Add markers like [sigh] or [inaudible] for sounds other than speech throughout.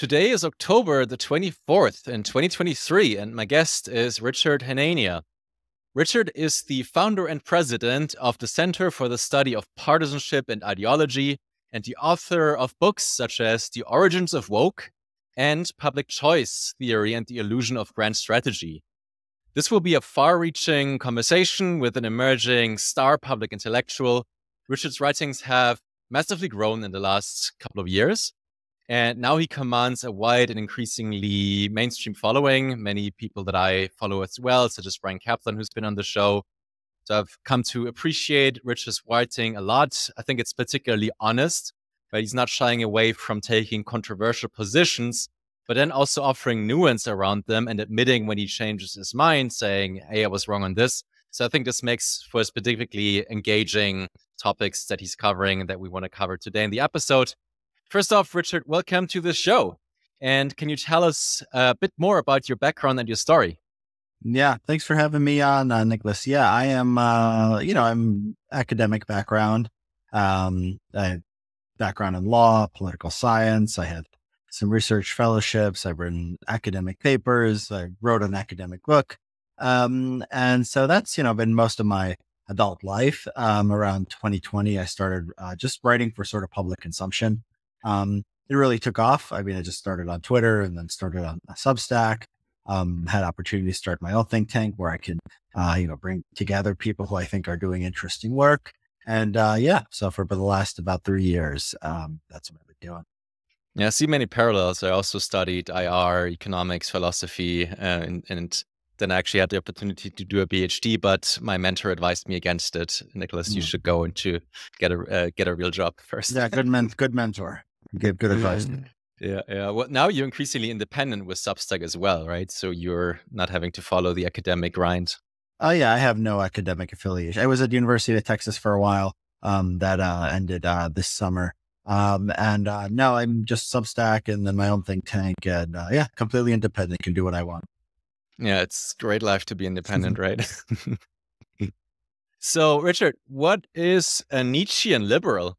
Today is October the 24th in 2023, and my guest is Richard Hanania. Richard is the founder and president of the Center for the Study of Partisanship and Ideology and the author of books such as The Origins of Woke and Public Choice Theory and the Illusion of Grand Strategy. This will be a far reaching conversation with an emerging star public intellectual. Richard's writings have massively grown in the last couple of years. And now he commands a wide and increasingly mainstream following. Many people that I follow as well, such as Bryan Caplan, who's been on the show. So I've come to appreciate Richard's writing a lot. I think it's particularly honest, but he's not shying away from taking controversial positions, but then also offering nuance around them and admitting when he changes his mind, saying, Hey, I was wrong on this. So I think this makes for specifically engaging topics that he's covering that we want to cover today in the episode. First off, Richard, welcome to the show. And can you tell us a bit more about your background and your story? Yeah, thanks for having me on, uh, Nicholas. Yeah, I am, uh, you know, I'm academic background, um, I background in law, political science. I had some research fellowships. I've written academic papers. I wrote an academic book. Um, and so that's, you know, been most of my adult life. Um, around 2020, I started uh, just writing for sort of public consumption. Um, it really took off. I mean, I just started on Twitter and then started on Substack. Um, had opportunity to start my own think tank where I can, uh, you know, bring together people who I think are doing interesting work. And uh, yeah, so for the last about three years, um, that's what I've been doing. Yeah, I see many parallels. I also studied IR, economics, philosophy, uh, and, and then I actually had the opportunity to do a PhD, but my mentor advised me against it. Nicholas, mm. you should go into get a uh, get a real job [laughs] first. Yeah, good men, good mentor. Give good advice. Yeah, yeah. Well, now you're increasingly independent with Substack as well, right? So you're not having to follow the academic grind. Oh yeah, I have no academic affiliation. I was at University of Texas for a while. Um, that uh, ended uh, this summer. Um, and uh, now I'm just Substack and then my own think tank, and uh, yeah, completely independent. Can do what I want. Yeah, it's great life to be independent, [laughs] right? [laughs] so, Richard, what is a Nietzschean liberal?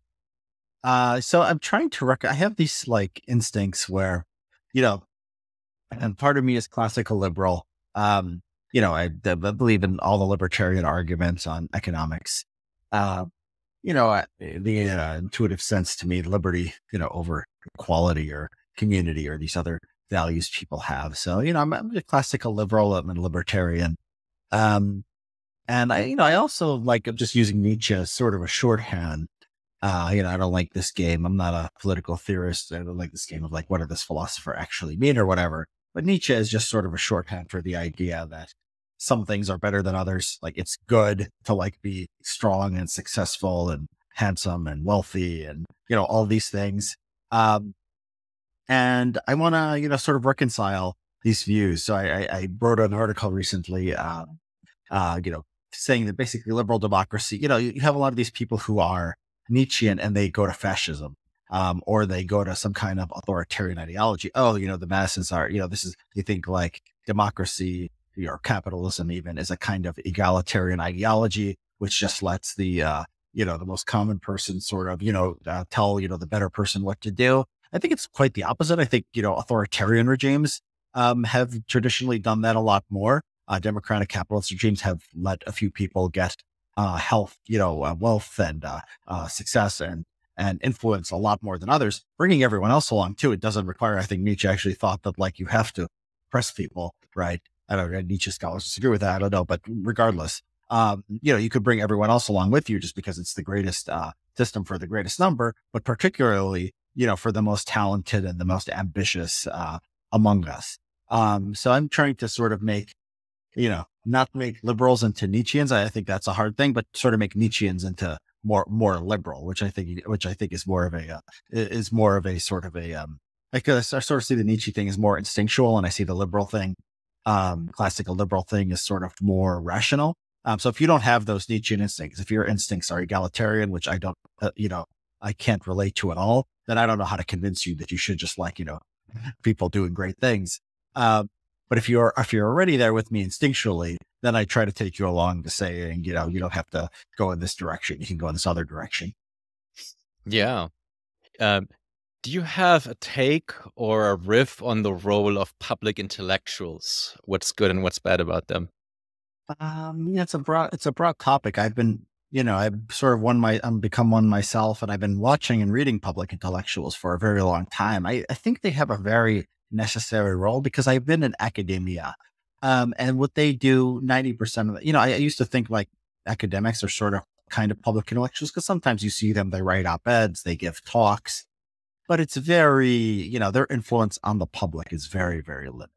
Uh, so I'm trying to rec- I have these like instincts where, you know, and part of me is classical liberal. Um, you know, I, I believe in all the libertarian arguments on economics. Uh, you know, the uh, intuitive sense to me, liberty, you know, over equality or community or these other values people have. So, you know, I'm, I'm a classical liberal, I'm a libertarian. Um, and I, you know, I also like, I'm just using Nietzsche as sort of a shorthand. Uh, you know, I don't like this game. I'm not a political theorist. I don't like this game of like, what does this philosopher actually mean or whatever. But Nietzsche is just sort of a shorthand for the idea that some things are better than others. Like it's good to like be strong and successful and handsome and wealthy and, you know, all these things. Um, and I want to, you know, sort of reconcile these views. So I, I, I wrote an article recently, uh, uh, you know, saying that basically liberal democracy, you know, you have a lot of these people who are Nietzschean and they go to fascism. Um, or they go to some kind of authoritarian ideology. Oh, you know, the Madisons are, you know, this is, you think like democracy or capitalism even is a kind of egalitarian ideology, which just lets the, uh, you know, the most common person sort of, you know, uh, tell, you know, the better person what to do. I think it's quite the opposite. I think, you know, authoritarian regimes um, have traditionally done that a lot more. Uh, democratic capitalist regimes have let a few people get uh, health, you know, uh, wealth and uh, uh, success and and influence a lot more than others, bringing everyone else along too. It doesn't require, I think Nietzsche actually thought that like you have to press people, right? I don't know, Nietzsche scholars disagree with that. I don't know, but regardless, um, you know, you could bring everyone else along with you just because it's the greatest uh, system for the greatest number, but particularly you know, for the most talented and the most ambitious uh, among us. Um, so I'm trying to sort of make, you know, not make liberals into Nietzscheans. I think that's a hard thing, but sort of make Nietzscheans into more more liberal, which I think which I think is more of a uh, is more of a sort of a um. I, I sort of see the Nietzsche thing as more instinctual, and I see the liberal thing, um, classical liberal thing is sort of more rational. Um, so if you don't have those Nietzschean instincts, if your instincts are egalitarian, which I don't, uh, you know, I can't relate to at all, then I don't know how to convince you that you should just like, you know, [laughs] people doing great things. Um, but if you're, if you're already there with me instinctually, then I try to take you along to saying, you know, you don't have to go in this direction. You can go in this other direction. Yeah. Um, Do you have a take or a riff on the role of public intellectuals? What's good and what's bad about them? Um, yeah, it's a broad, it's a broad topic. I've been, you know, I've sort of one my, I'm become one myself, and I've been watching and reading public intellectuals for a very long time. I, I think they have a very necessary role because I've been in academia, um, and what they do, ninety percent of it, you know, I, I used to think like academics are sort of kind of public intellectuals because sometimes you see them, they write op eds, they give talks, but it's very, you know, their influence on the public is very, very limited.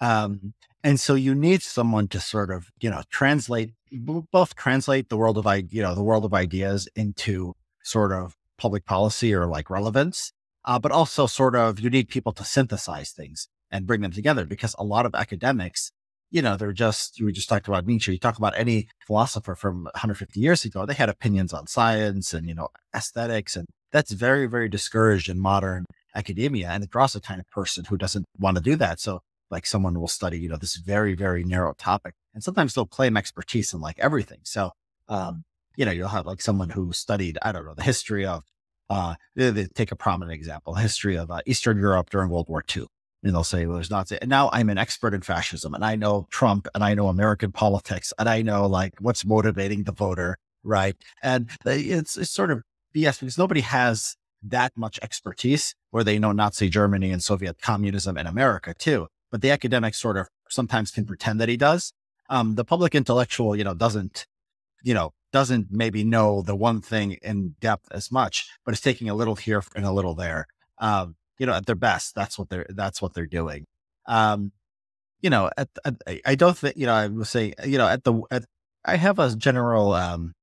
Um, and so you need someone to sort of, you know, translate both translate the world of you know, the world of ideas into sort of public policy or like relevance, uh, but also sort of you need people to synthesize things and bring them together because a lot of academics, you know, they're just we just talked about Nietzsche. You talk about any philosopher from 150 years ago, they had opinions on science and you know aesthetics, and that's very very discouraged in modern academia, and it draws a kind of person who doesn't want to do that. So like someone will study, you know, this very, very narrow topic. And sometimes they'll claim expertise in like everything. So, um, you know, you'll have like someone who studied, I don't know, the history of, uh, they, take a prominent example, history of uh, Eastern Europe during World War II. And they'll say, well, there's not, and now I'm an expert in fascism and I know Trump and I know American politics and I know like what's motivating the voter. Right. And it's, it's sort of BS because nobody has that much expertise where they know Nazi Germany and Soviet communism in America too but the academic sort of sometimes can pretend that he does. Um, the public intellectual, you know, doesn't, you know, doesn't maybe know the one thing in depth as much, but it's taking a little here and a little there. Um, you know, at their best, that's what they're that's what they're doing. Um, you know, at, at, I don't think you know. I would say you know at the at, I have a general. Um,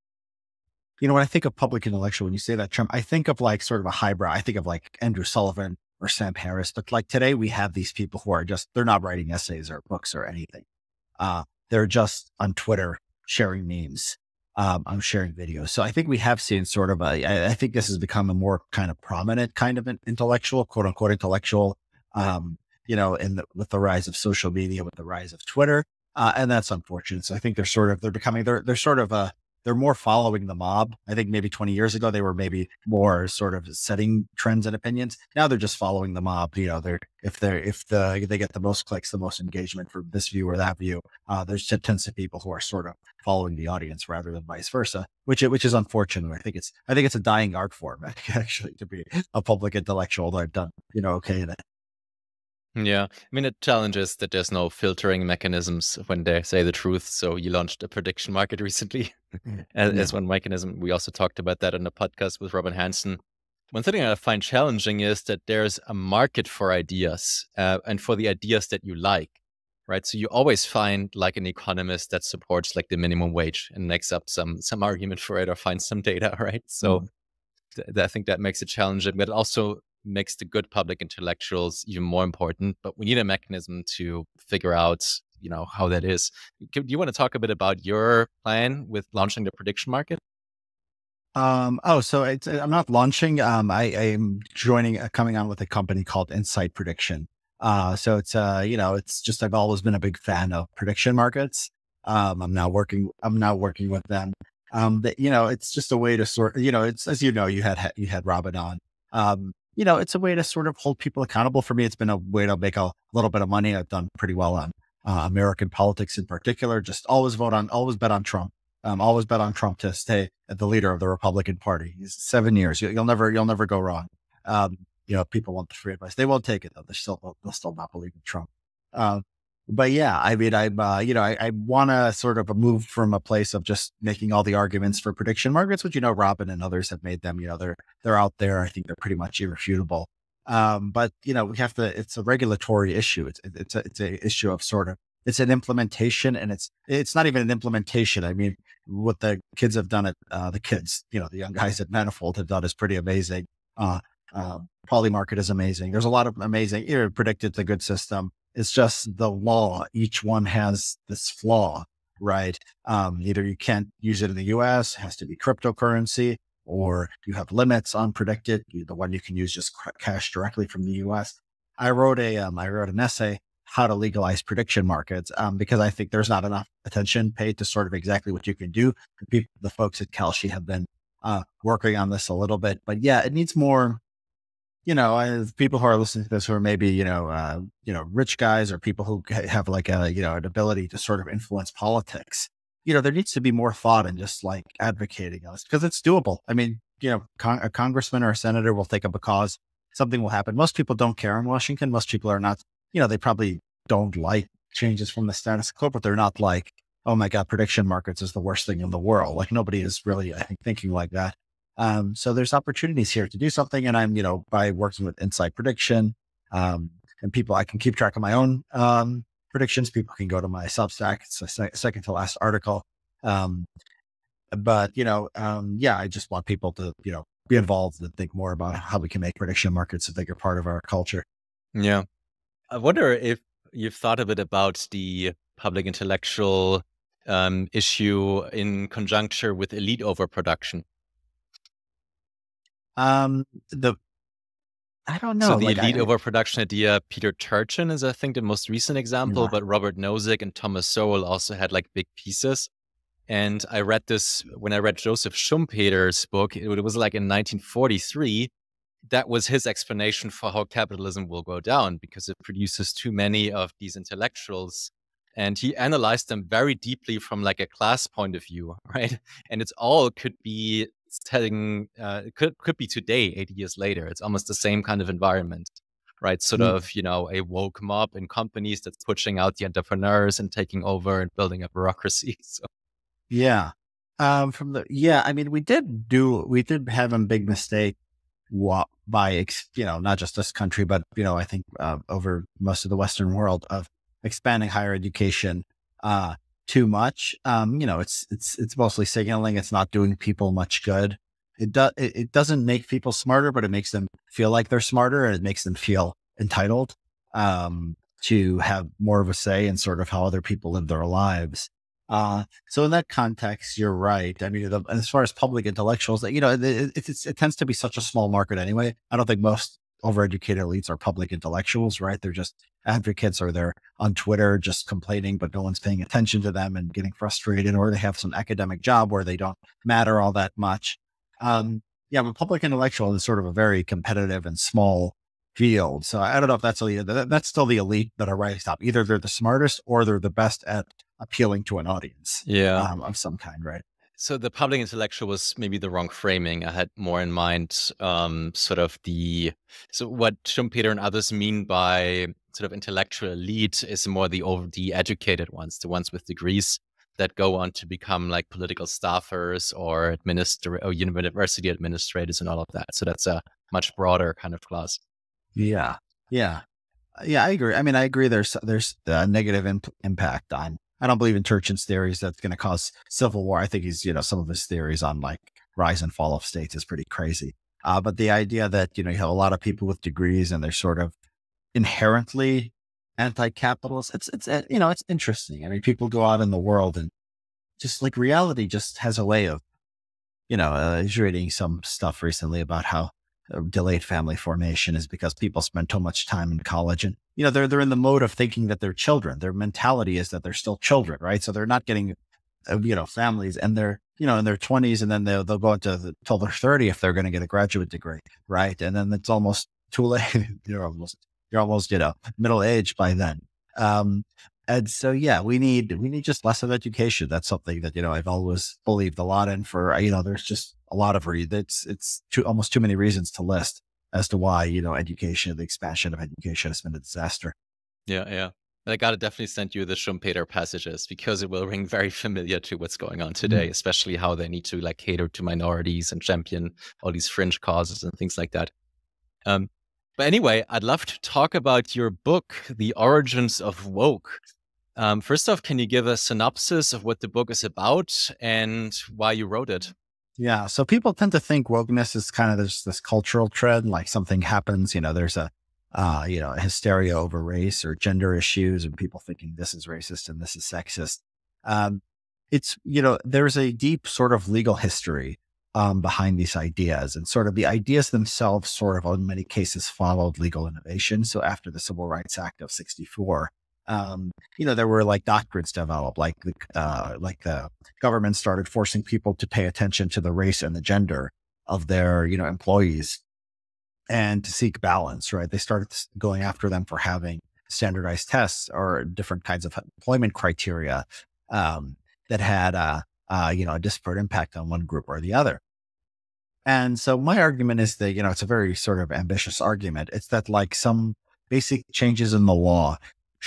you know, when I think of public intellectual, when you say that term, I think of like sort of a highbrow. I think of like Andrew Sullivan, or Sam Harris. But like today, we have these people who are just, they're not writing essays or books or anything. Uh, they're just on Twitter sharing memes. Um, I'm sharing videos. So I think we have seen sort of a, I, I think this has become a more kind of prominent kind of an intellectual, quote unquote, intellectual, um, you know, in the, with the rise of social media, with the rise of Twitter. Uh, and that's unfortunate. So I think they're sort of, they're becoming, they're, they're sort of a, they're more following the mob. I think maybe 20 years ago they were maybe more sort of setting trends and opinions. Now they're just following the mob. You know, they're if they're if the they get the most clicks, the most engagement for this view or that view, uh, there's tends of people who are sort of following the audience rather than vice versa, which which is unfortunate. I think it's I think it's a dying art form [laughs] actually to be a public intellectual. That I've done you know okay. Yeah. I mean, the challenge is that there's no filtering mechanisms when they say the truth. So you launched a prediction market [laughs] recently mm, as, yeah. as, one mechanism. We also talked about that in the podcast with Robin Hanson. One thing I find challenging is that there's a market for ideas uh, and for the ideas that you like, right? So you always find like an economist that supports like the minimum wage and makes up some some argument for it or finds some data, [laughs] right? So mm. th- I think that makes it challenging, but also makes the good public intellectuals even more important. But we need a mechanism to figure out, you know, how that is. Do you want to talk a bit about your plan with launching the prediction market? Um, oh, so I'm not launching. Um, I, am joining, uh, coming on with a company called Insight Prediction. Uh, so it's, uh, you know, it's just, I've always been a big fan of prediction markets. Um, I'm now working, I'm now working with them. Um, that, you know, it's just a way to sort, you know, it's, as you know, you had, you had Robin on. Um, you know, it's a way to sort of hold people accountable. For me, it's been a way to make a little bit of money. I've done pretty well on uh, American politics in particular. Just always vote on, always bet on Trump. Um, always bet on Trump to stay at the leader of the Republican Party. He's seven years. You, will never, you'll never go wrong. Um, you know, people want the free advice. They won't take it though. They still, they'll still not believe in Trump. Uh, but yeah, I mean, I'm, uh, you know, I, I want to sort of move from a place of just making all the arguments for prediction markets, which, you know, Robin and others have made them, you know, they're, they're out there. I think they're pretty much irrefutable. Um, but you know, we have to, it's a regulatory issue. It's, it's a, it's a issue of sort of, it's an implementation and it's, it's not even an implementation. I mean, what the kids have done at, uh, the kids, you know, the young guys at Manifold have done is pretty amazing. Uh, uh, Polymarket is amazing. There's a lot of amazing, you know, predicted a good system. It's just the law. Each one has this flaw, right? Um, either you can't use it in the US, has to be cryptocurrency, or you have limits on predicted. The one you can use just cash directly from the US. I wrote a, um, I wrote an essay how to legalize prediction markets um, because I think there's not enough attention paid to sort of exactly what you can do. The, people, the folks at Kalshi have been uh, working on this a little bit, but yeah, it needs more you know, as people who are listening to this who are maybe, you know, uh, you know, rich guys or people who have like a, you know, an ability to sort of influence politics, you know, there needs to be more thought in just like advocating us because it's doable. I mean, you know, con- a congressman or a senator will take up a cause, something will happen. Most people don't care in Washington. Most people are not, you know, they probably don't like changes from the status quo, but they're not like, oh my God, prediction markets is the worst thing in the world. Like nobody is really, I think, thinking like that. Um, so there's opportunities here to do something. And I'm, you know, by working with Insight Prediction, um, and people, I can keep track of my own, um, predictions. People can go to my Substack. It's a sec- second to last article. Um, but you know, um, yeah, I just want people to, you know, be involved and think more about how we can make prediction markets a bigger part of our culture. Yeah. I wonder if you've thought a bit about the public intellectual um, issue in conjuncture with elite overproduction. Um, the I don't know. So the like, elite I, overproduction idea, Peter Turchin is, I think, the most recent example, yeah. but Robert Nozick and Thomas Sowell also had like big pieces. And I read this when I read Joseph Schumpeter's book. It, it was like in 1943. That was his explanation for how capitalism will go down because it produces too many of these intellectuals and he analyzed them very deeply from like a class point of view [laughs] right and it's all could be telling uh, it could could be today 80 years later it's almost the same kind of environment right sort mm. of you know a woke mob in companies that's pushing out the entrepreneurs and taking over and building a bureaucracy [laughs] so. yeah um from the yeah i mean we did do we did have a big mistake by you know not just this country but you know i think uh, over most of the western world of expanding higher education uh, too much. Um, you know, it's it's it's mostly signaling. It's not doing people much good. It does it, it, doesn't make people smarter, but it makes them feel like they're smarter, and it makes them feel entitled um, to have more of a say in sort of how other people live their lives. Uh, so in that context, you're right. I mean, the, as far as public intellectuals, you know, it, it, it, tends to be such a small market anyway. I don't think most overeducated elites are public intellectuals, right? They're just advocates or they're on Twitter just complaining, but no one's paying attention to them and getting frustrated, or they have some academic job where they don't matter all that much. Um, yeah, but public intellectual is sort of a very competitive and small field. So I don't know if that's elite. That's still the elite that are rising up. Either they're the smartest or they're the best at appealing to an audience. Yeah, um, of some kind, right? So the public intellectual was maybe the wrong framing. I had more in mind um, sort of the so what Schumpeter and others mean by sort of intellectual elite is more the over the educated ones, the ones with degrees that go on to become like political staffers or administer or university administrators and all of that. So that's a much broader kind of class. Yeah, yeah, yeah. I agree. I mean, I agree. There's there's a negative imp- impact on I don't believe in Turchin's theories that's going to cause civil war. I think he's, you know, some of his theories on like rise and fall of states is pretty crazy. Uh, but the idea that, you know, you have a lot of people with degrees and they're sort of inherently anti-capitalist, it's, it's, uh, you know, it's interesting. I mean, people go out in the world and just like reality just has a way of, you know, uh, I was reading some stuff recently about how delayed family formation is because people spend too much time in college and you know they're they're in the mode of thinking that they're children. Their mentality is that they're still children right? So they're not getting uh, you know families and they're you know in their 20s and then they'll, they'll go into the, till they're 30 if they're going to get a graduate degree right? And then it's almost too late. [laughs] You're almost you're almost you know middle age by then. Um and so yeah we need we need just less of education. That's something that you know i've always believed a lot in for you know there's just a lot of reasons. It's it's too almost too many reasons to list as to why you know education, the expansion of education has been a disaster. Yeah, yeah. I gotta definitely send you the Schumpeter passages because it will [laughs] ring very familiar to what's going on today, mm especially how they need to like cater to minorities and champion all these fringe causes and things like that. Um, but anyway, I'd love to talk about your book, The Origins of Woke. Um, first off, can you give a synopsis of what the book is about and why you wrote it? Yeah. So people tend to think wokeness is kind of this this cultural trend, like something happens, you know, there's a uh, you know, hysteria over race or gender issues and people thinking this is racist and this is sexist. Um, it's, you know, there's a deep sort of legal history um, behind these ideas and sort of the ideas themselves sort of in many cases followed legal innovation. So after the Civil Rights Act of 64, um, you know, there were like doctrines developed, like the, uh, like the government started forcing people to pay attention to the race and the gender of their, you know, employees. and to seek balance, right? They started going after them for having standardized tests or different kinds of employment criteria um, that had, a, uh, you know, a disparate impact on one group or the other. And so my argument is that, you know, it's a very sort of ambitious argument. It's that like some basic changes in the law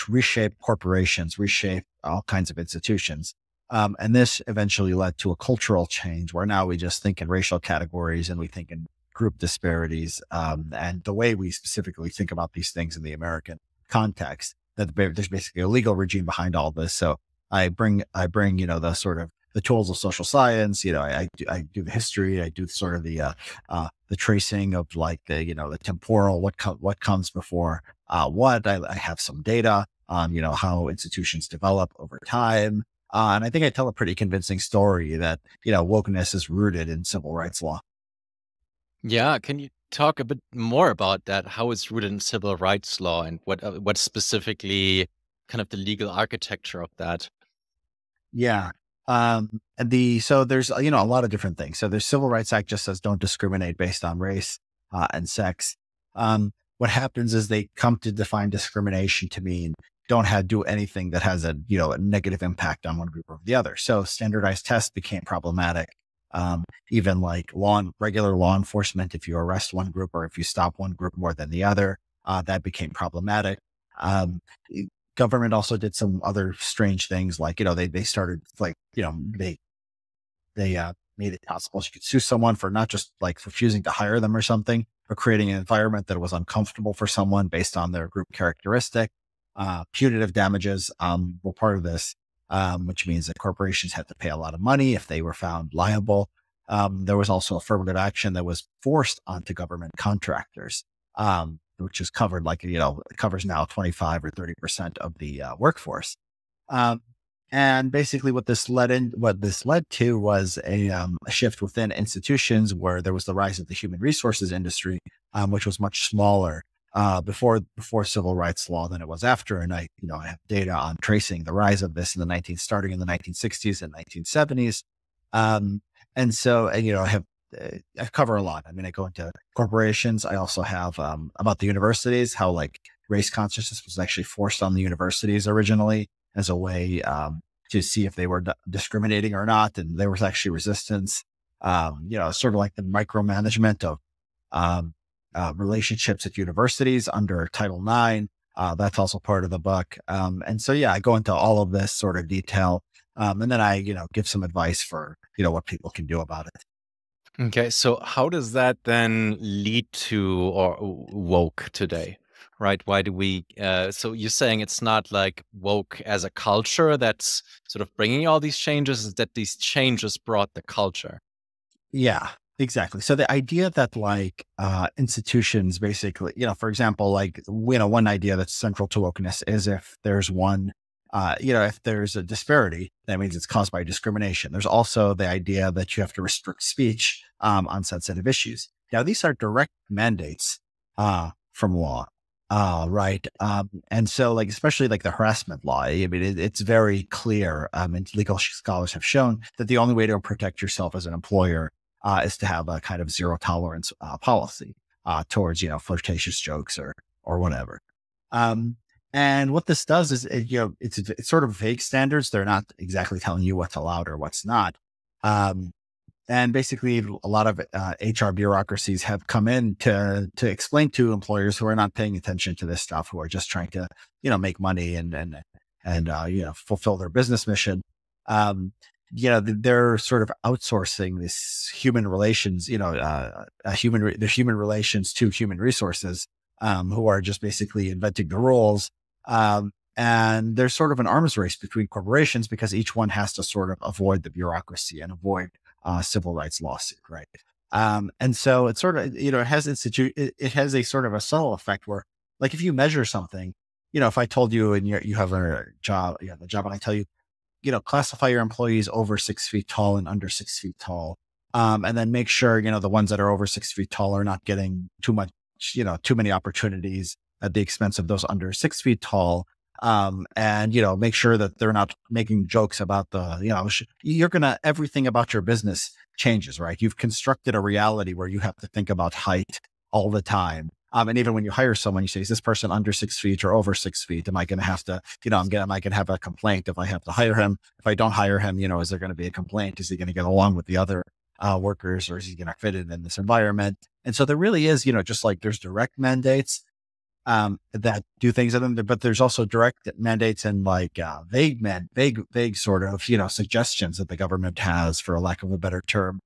reshape corporations, reshape all kinds of institutions. Um, and this eventually led to a cultural change where now we just think in racial categories and we think in group disparities. Um, and the way we specifically think about these things in the American context, that there's basically a legal regime behind all this. So I bring, I bring, you know, the sort of the tools of social science. You know, I, I, do, I do the history. I do sort of the uh, uh, the tracing of like the you know the temporal what co- what comes before uh, what. I, I, have some data on you know how institutions develop over time, uh, and I think I tell a pretty convincing story that you know wokeness is rooted in civil rights law. Yeah, can you talk a bit more about that? How it's rooted in civil rights law, and what uh, what specifically kind of the legal architecture of that? Yeah, um, and the so there's you know a lot of different things. So there's Civil Rights Act just says don't discriminate based on race uh, and sex. Um, what happens is they come to define discrimination to mean don't have do anything that has a you know a negative impact on one group over the other. So standardized tests became problematic. Um, even like law regular law enforcement, if you arrest one group or if you stop one group more than the other, uh, that became problematic. Um, government also did some other strange things like you know they they started like you know they they uh, made it possible you could sue someone for not just like refusing to hire them or something but creating an environment that was uncomfortable for someone based on their group characteristic uh, punitive damages um, were part of this um, which means that corporations had to pay a lot of money if they were found liable um, there was also affirmative action that was forced onto government contractors um, which is covered like, you know, covers now 25 or 30% of the uh, workforce. And basically what this led in, what this led to was a, um, a, shift within institutions where there was the rise of the human resources industry, um, which was much smaller, uh, before, before civil rights law than it was after. And I, you know, I have data on tracing the rise of this in the 19, starting in the 1960s and 1970s. Um, and so, and, you know, I have uh, I cover a lot. I mean, I go into corporations. I also have um, about the universities, how like race consciousness was actually forced on the universities originally as a way um, to see if they were d- discriminating or not. And there was actually resistance, um, you know, sort of like the micromanagement of um, uh, relationships at universities under Title IX. Uh, that's also part of the book. Um, and so, yeah, I go into all of this sort of detail. Um, and then I, you know, give some advice for, you know, what people can do about it. Okay, so how does that then lead to or woke today? Right? Why do we uh, so you're saying it's not like woke as a culture that's sort of bringing all these changes, is that these changes brought the culture? Yeah, exactly. So the idea that like uh, institutions basically, you know, for example, like you know, one idea that's central to wokeness is if there's one uh, you know, if there's a disparity, that means it's caused by discrimination. There's also the idea that you have to restrict speech um, on sensitive issues. Now, these are direct mandates uh, from law, uh, right? Um, and so, like, especially like the harassment law, I mean, it, it's very clear, um, and legal scholars have shown that the only way to protect yourself as an employer uh, is to have a kind of zero tolerance uh, policy uh, towards, you know, flirtatious jokes or or whatever. Um, and what this does is, it, you know, it's, it's sort of vague standards. They're not exactly telling you what's allowed or what's not. Um, and basically, a lot of uh, HR bureaucracies have come in to to explain to employers who are not paying attention to this stuff, who are just trying to, you know, make money and and and uh, you know fulfill their business mission. Um, you know, they're sort of outsourcing this human relations, you know, uh, human the human relations to human resources, um, who are just basically inventing the rules um, and there's sort of an arms race between corporations because each one has to sort of avoid the bureaucracy and avoid uh, civil rights lawsuit, right? Um, and so it sort of, you know, it has institute, it, it, has a sort of a subtle effect where, like, if you measure something, you know, if I told you and you you have a job, you have a job, and I tell you, you know, classify your employees over six feet tall and under six feet tall, um, and then make sure you know the ones that are over six feet tall are not getting too much, you know, too many opportunities at the expense of those under six feet tall. Um, and, you know, make sure that they're not making jokes about the, you know, you're to, everything about your business changes, right? You've constructed a reality where you have to think about height all the time. Um, and even when you hire someone, you say, is this person under six feet or over six feet? Am I going to have to, you know, I'm to, am I going to have a complaint if I have to hire him? If I don't hire him, you know, is there going to be a complaint? Is he going to get along with the other uh, workers or is he going to fit in in this environment? And so there really is, you know, just like there's direct mandates um, that do things in them, but there's also direct mandates and like uh, vague man, vague, vague sort of, you know, suggestions that the government has, for a lack of a better term,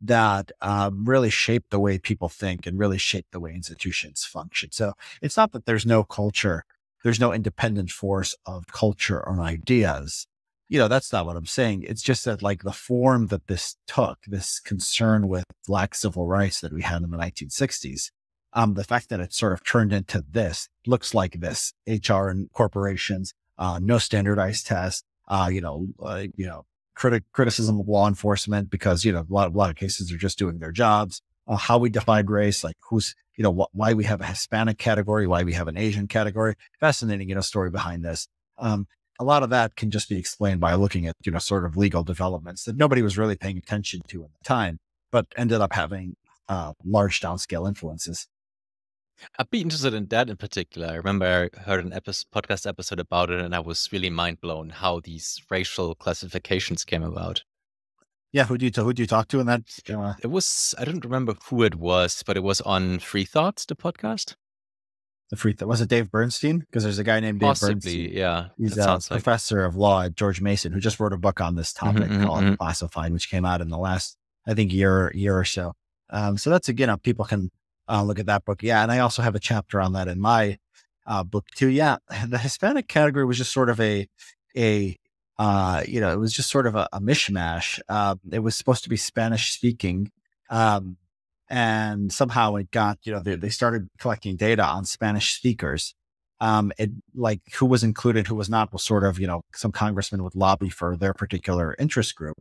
that um, really shape the way people think and really shape the way institutions function. So it's not that there's no culture, there's no independent force of culture or ideas. You know, that's not what I'm saying. It's just that like the form that this took, this concern with black civil rights that we had in the 1960s, um, the fact that it sort of turned into this looks like this HR and corporations, uh, no standardized test, uh, you know, uh, you know, criti- criticism of law enforcement because, you know, a lot, a lot of cases are just doing their jobs. Uh, how we define race, like who's, you know, wh- why we have a Hispanic category, why we have an Asian category. Fascinating, you know, story behind this. Um, a lot of that can just be explained by looking at, you know, sort of legal developments that nobody was really paying attention to at the time, but ended up having uh, large downscale influences. I'd be interested in that in particular. I remember I heard an episode, podcast episode about it, and I was really mind blown how these racial classifications came about. Yeah, who do you who do you talk to in that? Uh... It was I don't remember who it was, but it was on Free Thoughts, the podcast. The Free Thought was it Dave Bernstein? Because there's a guy named Dave Possibly, Bernstein. yeah. He's a professor of law at George Mason who just wrote a book on this topic mm-hmm, called mm-hmm. Classified, which came out in the last I think year year or so. Um, so that's again, people can uh, look at that book. Yeah. And I also have a chapter on that in my uh, book too. Yeah. [laughs] The Hispanic category was just sort of a, a, uh, you know, it was just sort of a, a mishmash. Uh, it was supposed to be Spanish speaking. Um, and somehow it got, you know, they, they started collecting data on Spanish speakers. Um, it like who was included, who was not was sort of, you know, some congressman would lobby for their particular interest group.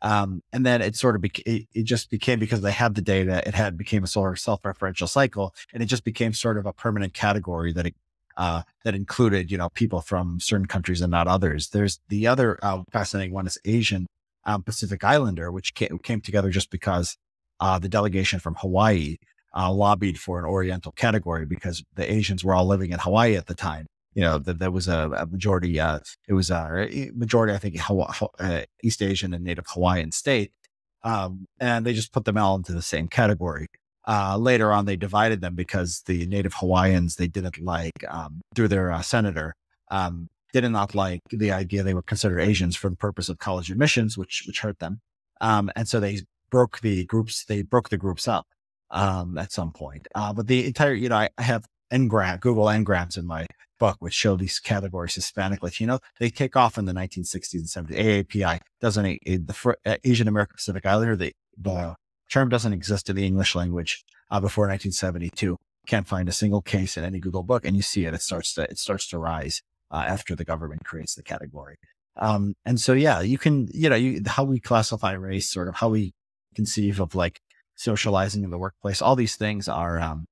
Um, and then it sort of became, it, it, just became because they had the data, it had became a sort of self-referential cycle and it just became sort of a permanent category that it, uh, that included, you know, people from certain countries and not others. There's the other uh, fascinating one is Asian um, Pacific Islander, which came, came together just because uh, the delegation from Hawaii uh, lobbied for an Oriental category because the Asians were all living in Hawaii at the time you know, that there was a, a majority, uh, it was a majority, I think, uh, East Asian and Native Hawaiian state. Um, and they just put them all into the same category. Uh, later on, they divided them because the Native Hawaiians, they didn't like, um, through their uh, senator, um, did not not like the idea they were considered Asians for the purpose of college admissions, which, which hurt them. Um, and so they broke the groups, they broke the groups up, um, at some point. Uh, but the entire, you know, I, I have ngram, Google ngrams in my book, which show these categories Hispanic, Latino, they take off in the 1960s and 70s. AAPI doesn't, the uh, Asian American Pacific Islander, the, the term doesn't exist in the English language uh, before 1972. Can't find a single case in any Google book, and you see it. It starts to it starts to rise uh, after the government creates the category. Um, and so, yeah, you can, you know, you, how we classify race, sort of how we conceive of like socializing in the workplace, all these things are, um,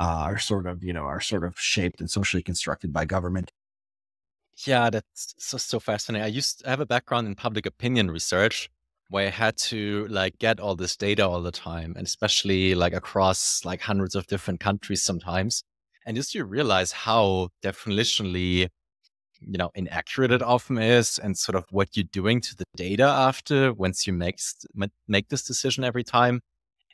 uh, are sort of, you know, are sort of shaped and socially constructed by government. Yeah, that's so, so fascinating. I used to have a background in public opinion research where I had to like get all this data all the time, and especially like across like hundreds of different countries sometimes. And just you realize how definitionally, you know, inaccurate it often is, and sort of what you're doing to the data after once you make make this decision every time.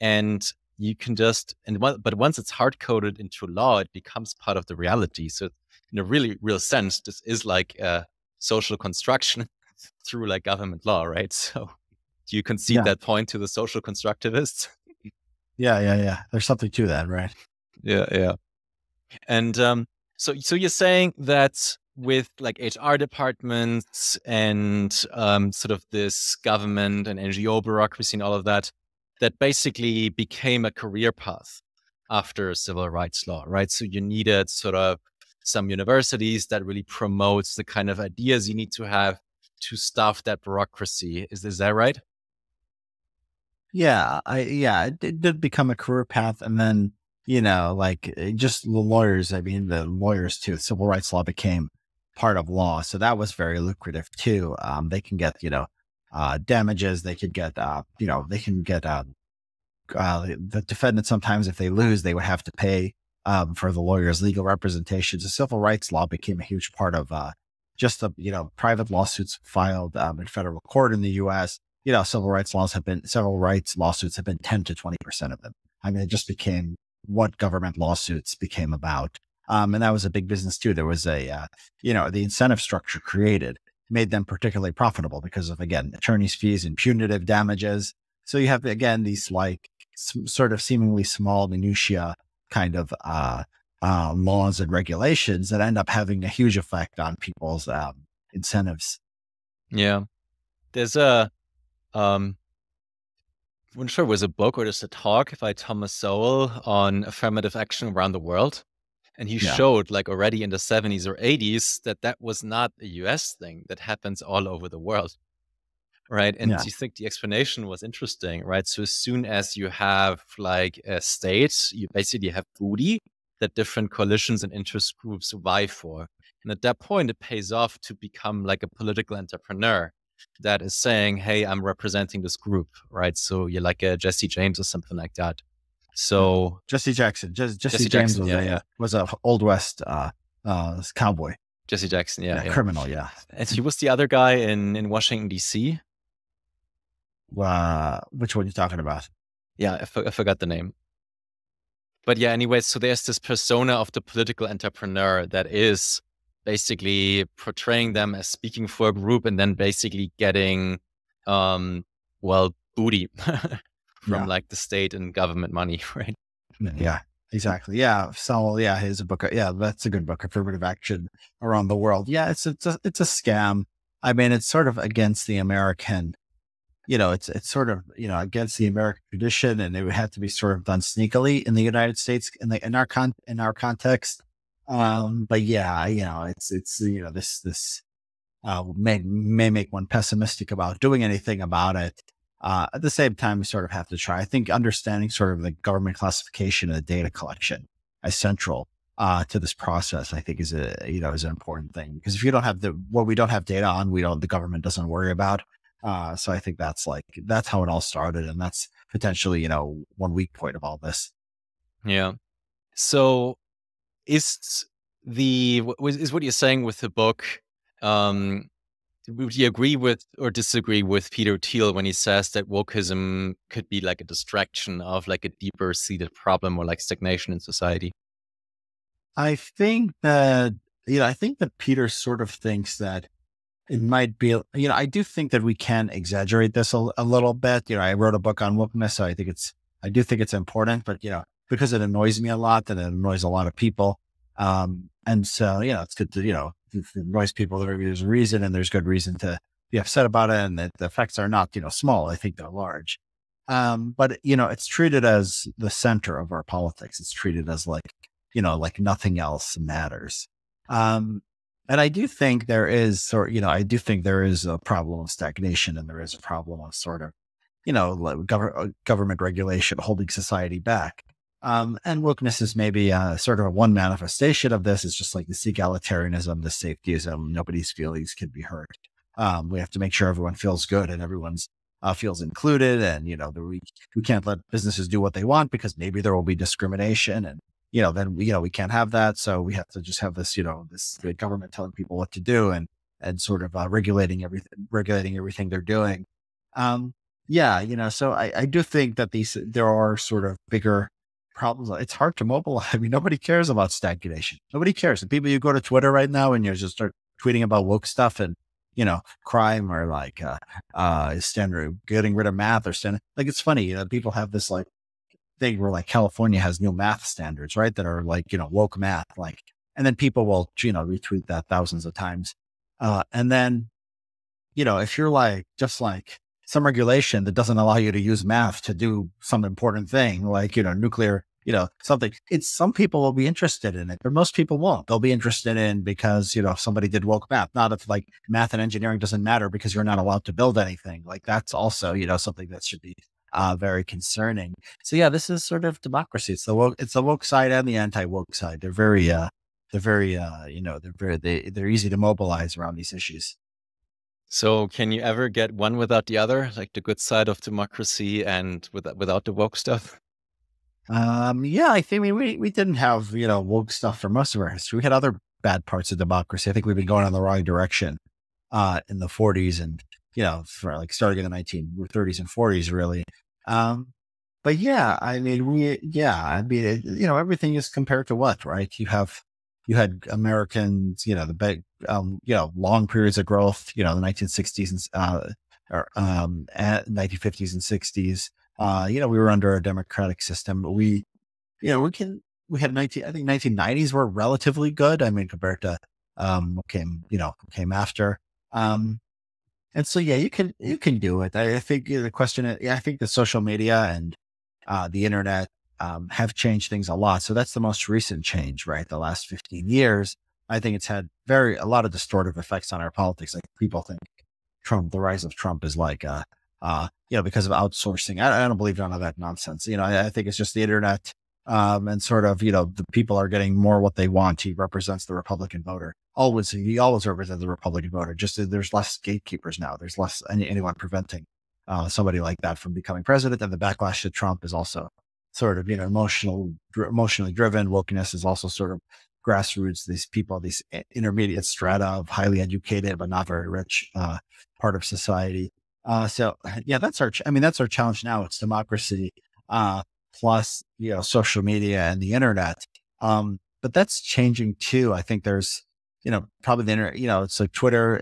And you can just and one, but once it's hard coded into law, it becomes part of the reality. So in a really real sense, this is like a social construction [laughs] through like government law, right? [laughs] So do you concede yeah. that point to the social constructivists? Yeah, yeah, yeah. There's something to that, right? Yeah, yeah. And um, so so you're saying that with like HR departments and um, sort of this government and NGO bureaucracy and all of that, that basically became a career path after civil rights law, right? So you needed sort of some universities that really promotes the kind of ideas you need to have to staff that bureaucracy. Is is that right? Yeah, I yeah, it, it did become a career path, and then you know, like eh, just the lawyers. I mean, the lawyers too. Civil rights law became part of law, so that was very lucrative too. Um, they can get you know uh, damages. They could get, uh, you know, they can get uh, uh, the defendant sometimes, if they lose, they would have to pay um, for the lawyer's legal representations. The civil rights law became a huge part of uh, just the you know private lawsuits filed um, in federal court in the U.S. You know, civil rights laws have been civil rights lawsuits have been ten to twenty percent of them. I mean, it just became what government lawsuits became about. Um, and that was a big business too. There was a, uh, you know, the incentive structure created made them particularly profitable because of, again, attorney's fees and punitive damages. So you have, again, these like sort of seemingly small minutia kind of uh, uh, laws and regulations that end up having a huge effect on people's um, incentives. Yeah. There's a, um, I'm sure it was a book or just a talk by Thomas Sowell on affirmative action around the world. And he yeah. showed, like already in the 70s or 80s, that that was not a US thing that happens all over the world. Right. And yeah. you think the explanation was interesting, right? So as soon as you have like a state, you basically have booty that different coalitions and interest groups vie for. And at that point, it pays off to become like a political entrepreneur that is saying, Hey, I'm representing this group, right? So you're like a Jesse James or something like that. So Jesse Jackson, Jesse, Jesse James Jackson, was, yeah, a, yeah. was a old west uh, uh, cowboy. Jesse Jackson, yeah, yeah, criminal, yeah. And he was the other guy in in Washington D.C. Uh, which one are you talking about? Yeah, I, forgot the name. But yeah, anyway, so there's this persona of the political entrepreneur that is basically portraying them as speaking for a group and then basically getting, um, well, booty [laughs] from yeah. like the state and government money, [laughs] right? Yeah, exactly. Yeah. So yeah, here's a book. Yeah, that's a good book. Affirmative action around the world. Yeah, it's it's a it's a scam. I mean, it's sort of against the American, you know, it's it's sort of you know against the American tradition, and it would have to be sort of done sneakily in the United States in the in our con in our context. Um, but yeah, you know, it's it's you know this this uh, may may make one pessimistic about doing anything about it. Uh, at the same time, we sort of have to try. I think understanding sort of the government classification and the data collection as central uh, to this process, I think is a you know is an important thing because if you don't have the what we don't have data on, we don't the government doesn't worry about. Uh, so I think that's like that's how it all started, and that's potentially you know one weak point of all this. Yeah. So is the is what you're saying with the book um would you agree with or disagree with Peter Thiel when he says that wokeism could be like a distraction of like a deeper seated problem or like stagnation in society? I think that, you know, I think that Peter sort of thinks that it might be, you know, I do think that we can exaggerate this a, a little bit. You know, I wrote a book on wokeness, so I think it's, I do think it's important, but, you know, because it annoys me a lot and it annoys a lot of people. Um, and so, you know, it's good to, you know, noise people, there's a reason and there's good reason to be upset about it. And that the effects are not, you know, small. I think they're large. Um, but, you know, it's treated as the center of our politics. It's treated as like, you know, like nothing else matters. Um, and I do think there is sort, you know, I do think there is a problem of stagnation and there is a problem of sort of, you know, like gov- government regulation holding society back. Um, and wokeness is maybe uh, sort of a one manifestation of this. It's just like this egalitarianism, the safetyism, nobody's feelings can be hurt. Um, we have to make sure everyone feels good and everyone's uh, feels included. And, you know, the, we, we can't let businesses do what they want because maybe there will be discrimination and, you know, then, you know, we can't have that. So we have to just have this, you know, this government telling people what to do and, and sort of uh, regulating everything, regulating everything they're doing. Um, yeah, you know, so I, I do think that these, there are sort of bigger problems. It's hard to mobilize. [laughs] I mean, nobody cares about stagnation. Nobody cares. The people you go to Twitter right now and you just start tweeting about woke stuff and, you know, crime or like, uh, uh, standard, getting rid of math or standard. Like, it's funny, you know, people have this like thing where like California has new math standards, right? That are like, you know, woke math, like, and then people will, you know, retweet that thousands of times. Uh, and then, you know, if you're like, just like, some regulation that doesn't allow you to use math to do some important thing, like, you know, nuclear, you know, something. It's some people will be interested in it, but most people won't. They'll be interested in because, you know, somebody did woke math. Not if like math and engineering doesn't matter because you're not allowed to build anything. Like that's also, you know, something that should be uh, very concerning. So yeah, this is sort of democracy. It's the woke, it's the woke side and the anti woke side. They're very, uh, they're very, uh, you know, they're very, they, they're easy to mobilize around these issues. So, can you ever get one without the other, like the good side of democracy and without without the woke stuff? Um, yeah, I think I mean, we we didn't have you know woke stuff for most of our history. We had other bad parts of democracy. I think we've been going in the wrong direction uh, in the 40s and you know for like starting in the 1930s and 40s, really. Um, but yeah, I mean, we yeah, I mean, it, you know, everything is compared to what, right? You have you had Americans, you know, the big, um, you know, long periods of growth, you know, the 1960s and, uh, or, um, 1950s and 60s. Uh, you know, we were under a democratic system, but we, you know, we can, we had 19, I think 1990s were relatively good. I mean, compared to, um, came, you know, came after. Um, and so, yeah, you can, you can do it. I, I think the question, yeah, I think the social media and, uh, the internet um, have changed things a lot. So that's the most recent change, right? The last 15 years. I think it's had very, a lot of distortive effects on our politics. Like people think Trump, the rise of Trump is like, uh, uh, you know, because of outsourcing. I, I don't believe none of that nonsense. You know, I, I think it's just the internet, um, and sort of, you know, the people are getting more what they want. He represents the Republican voter. Always, he always represents the Republican voter. Just there's less gatekeepers now. There's less any, anyone preventing uh, somebody like that from becoming president. And the backlash to Trump is also sort of, you know, emotional, emotionally driven. Wokeness is also sort of grassroots. These people, these intermediate strata of highly educated, but not very rich, uh, part of society. Uh, so [sighs] yeah, that's our, I mean, that's our challenge now. It's democracy, uh, plus, you know, social media and the internet. Um, but that's changing too. I think there's, you know, probably the internet, you know, it's like Twitter,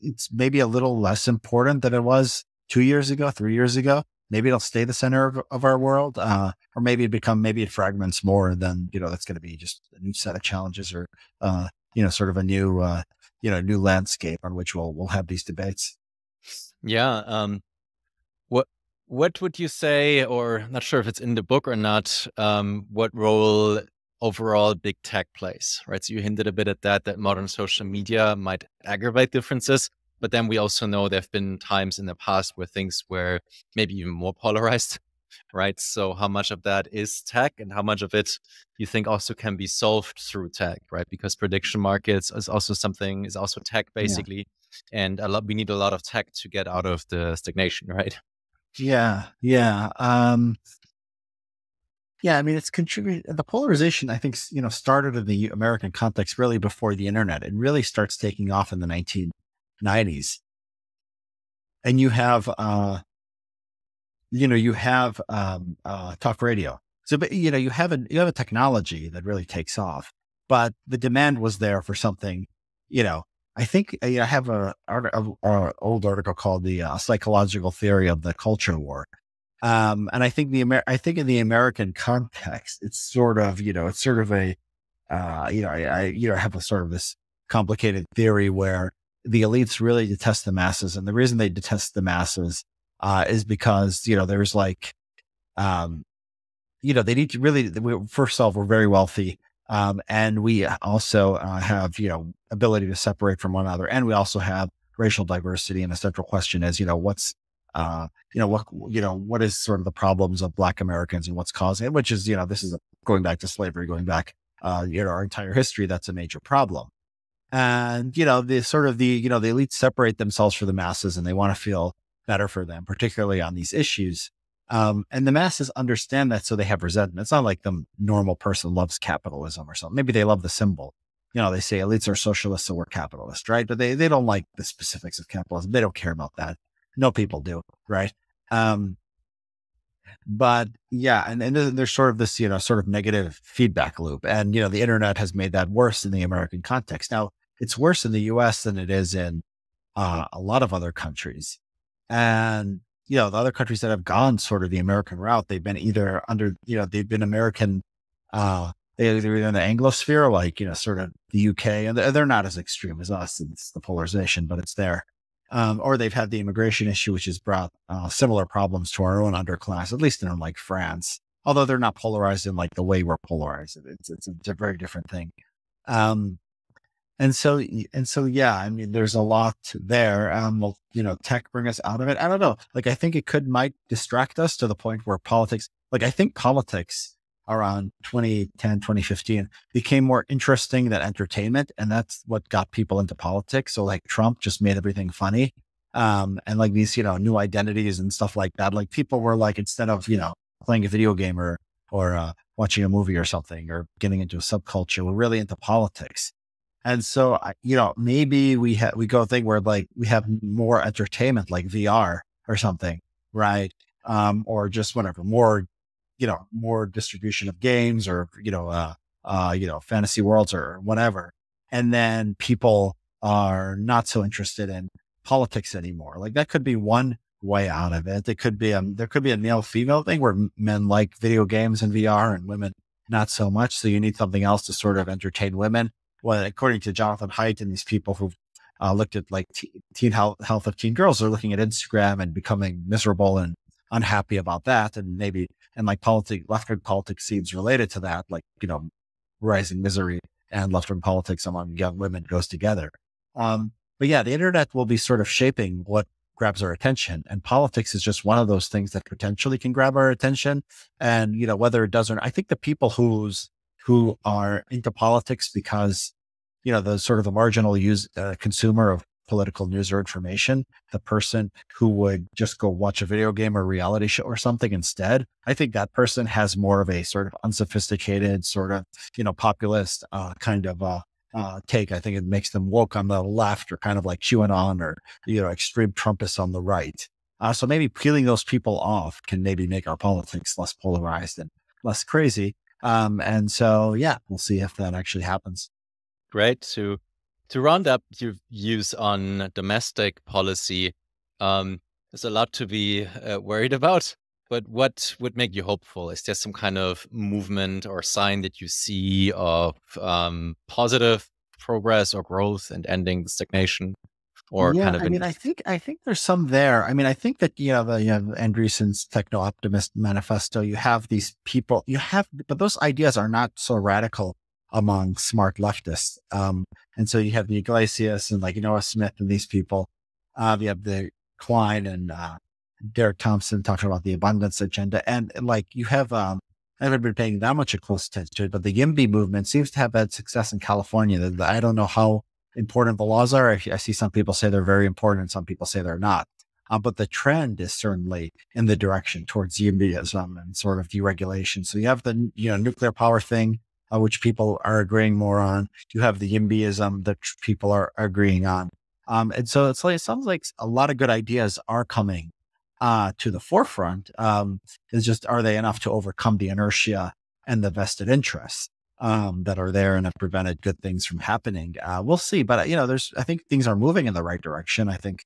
it's maybe a little less important than it was two years ago, three years ago maybe it'll stay the center of, of our world, uh, or maybe it become maybe it fragments more. Then you know that's going to be just a new set of challenges, or uh, you know, sort of a new uh, you know new landscape on which we'll we'll have these debates. Yeah. Um, what what would you say, or not sure if it's in the book or not? Um, what role overall big tech plays, right? So you hinted a bit at that, that modern social media might aggravate differences. But then we also know there have been times in the past where things were maybe even more polarized, [laughs] right? So how much of that is tech and how much of it you think also can be solved through tech, right? Because prediction markets is also something is also tech basically. Yeah. And a lot we need a lot of tech to get out of the stagnation, [laughs] right? Yeah. Yeah. Um yeah, I mean, it's contributed. The polarization, I think, you know, started in the American context really before the internet. It really starts taking off in the 19 90s. And you have, uh, you know, you have um, uh, talk radio. So, but, you know, you have a you have a technology that really takes off, but the demand was there for something. You know, I think uh, I have a, a, a old article called the uh, psychological theory of the culture war, um, and I think the Amer- I think in the American context, it's sort of you know it's sort of a uh, you know I, I you know have a sort of this complicated theory where the elites really detest the masses. And the reason they detest the masses uh, is because, you know, there's like, um, you know, they need to really, we, first of all, we're very wealthy. Um, and we also uh, have, you know, ability to separate from one another. And we also have racial diversity. And the central question is, you know, what's, uh, you know, what, you know, what is sort of the problems of black Americans and what's causing it, which is, you know, this is going back to slavery, going back, uh, you know, our entire history. That's a major problem and you know the sort of the you know the elites separate themselves from the masses and they want to feel better for them particularly on these issues. Um, and the masses understand that so they have resentment. It's not like the normal person loves capitalism or something. Maybe they love the symbol. You know they say elites are socialists so we're capitalists right? But they, they don't like the specifics of capitalism. They don't care about that. No people do right? Um, but yeah, and, and there's sort of this, you know, sort of negative feedback loop. And, you know, the internet has made that worse in the American context. Now, it's worse in the US than it is in uh, a lot of other countries. And, you know, the other countries that have gone sort of the American route, they've been either under, you know, they've been American, uh, they're either in the Anglosphere, like, you know, sort of the UK, and they're, not as extreme as us. It's the polarization, but it's there. Um, or they've had the immigration issue, which has brought uh, similar problems to our own underclass, at least in like France. Although they're not polarized in like the way we're polarized, it's it's a, it's a very different thing. Um, and so and so, yeah, I mean, there's a lot there. Um, will you know, tech bring us out of it? I don't know. Like, I think it could might distract us to the point where politics, like, I think politics around 2010, 2015 became more interesting than entertainment. And that's what got people into politics. So like Trump just made everything funny. um, and like these, you know, new identities and stuff like that. Like people were like, instead of, you know, playing a video game or, or, uh, watching a movie or something or getting into a subculture, we're really into politics. And so, you know, maybe we have, we go a thing where like we have more entertainment, like VR or something, right? Um, or just whatever, more, you know, more distribution of games or, you know, uh, uh, you know, fantasy worlds or whatever. And then people are not so interested in politics anymore. Like that could be one way out of it. It could be a, there could be a male female thing where men like video games and VR and women not so much. So you need something else to sort of entertain women. Well, according to Jonathan Haidt and these people who uh, looked at like t- teen health, health of teen girls, they're looking at Instagram and becoming miserable and unhappy about that. And maybe, and like politics, left wing politics seems related to that, like, you know, rising misery and left wing politics among young women goes together. Um, but yeah, the internet will be sort of shaping what grabs our attention. And politics is just one of those things that potentially can grab our attention. And, you know, whether it does or not, I think the people who's, who are into politics because, you know, the sort of the marginal use uh, consumer of political news or information, the person who would just go watch a video game or reality show or something instead, I think that person has more of a sort of unsophisticated, sort of, you know, populist uh, kind of uh, uh, take. I think it makes them woke on the left or kind of like QAnon or, you know, extreme Trumpists on the right. Uh, so maybe peeling those people off can maybe make our politics less polarized and less crazy. Um, and so, yeah, we'll see if that actually happens. Great. To to round up your views on domestic policy, um, there's a lot to be uh, worried about. But what would make you hopeful? Is there some kind of movement or sign that you see of um, positive progress or growth and ending the stagnation? Or yeah, kind of I mean, I think I think there's some there. I mean, I think that you know, the, you have Andreessen's techno optimist manifesto. You have these people. You have, but those ideas are not so radical among smart leftists. Um, and so you have the Yglesias and like Noah Smith and these people. Uh, you have the Klein and uh, Derek Thompson talking about the abundance agenda. And like you have, um, I haven't been paying that much close attention to it, but the YIMBY movement seems to have had success in California. I don't know how important the laws are. I see some people say they're very important, and some people say they're not. Uh, but the trend is certainly in the direction towards YIMBYism and sort of deregulation. So you have the you know nuclear power thing, uh, which people are agreeing more on. You have the YIMBYism that people are agreeing on. Um, and so it's like, it sounds like a lot of good ideas are coming uh, to the forefront. Um, is just, are they enough to overcome the inertia and the vested interests? Um, that are there and have prevented good things from happening. Uh, we'll see, but you know, there's, I think things are moving in the right direction. I think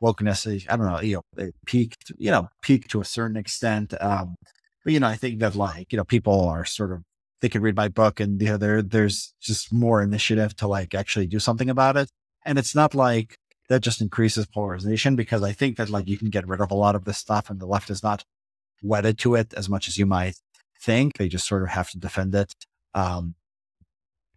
wokeness, I don't know, you know, it peaked, you know, peaked to a certain extent. Um, but you know, I think that like, you know, people are sort of they can read my book and you know there there's just more initiative to like actually do something about it and it's not like that just increases polarization because i think that like you can get rid of a lot of this stuff and the left is not wedded to it as much as you might think they just sort of have to defend it um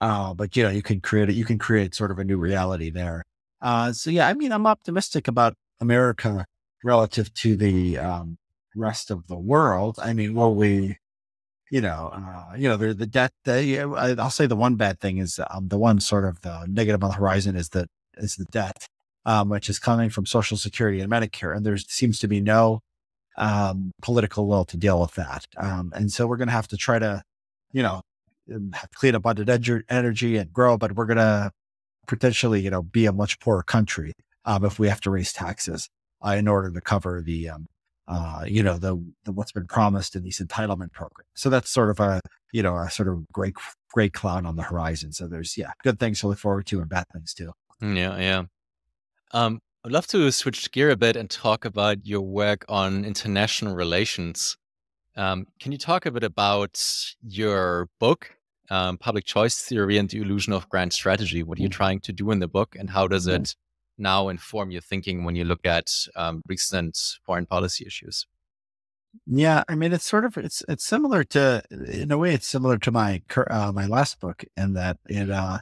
uh but you know you can create it you can create sort of a new reality there uh so yeah i mean i'm optimistic about america relative to the um rest of the world i mean will we you know, uh, you know, the, the debt. The, I'll say the one bad thing is um, the one sort of the negative on the horizon is the is the debt, um, which is coming from Social Security and Medicare, and there seems to be no um, political will to deal with that. Um, and so we're going to have to try to, you know, clean up abundant energy and grow, but we're going to potentially, you know, be a much poorer country um, if we have to raise taxes uh, in order to cover the um, uh, you know, the, the, what's been promised in these entitlement programs. So that's sort of a, you know, a sort of great, great cloud on the horizon. So there's, yeah, good things to look forward to and bad things too. Mm, yeah, yeah. Um, I'd love to switch gear a bit and talk about your work on international relations. Um, can you talk a bit about your book, um, Public Choice Theory and the Illusion of Grand Strategy? What are you mm. trying to do in the book, and how does it now inform your thinking when you look at um, recent foreign policy issues? Yeah, I mean, it's sort of it's it's similar to in a way it's similar to my uh, my last book in that it uh,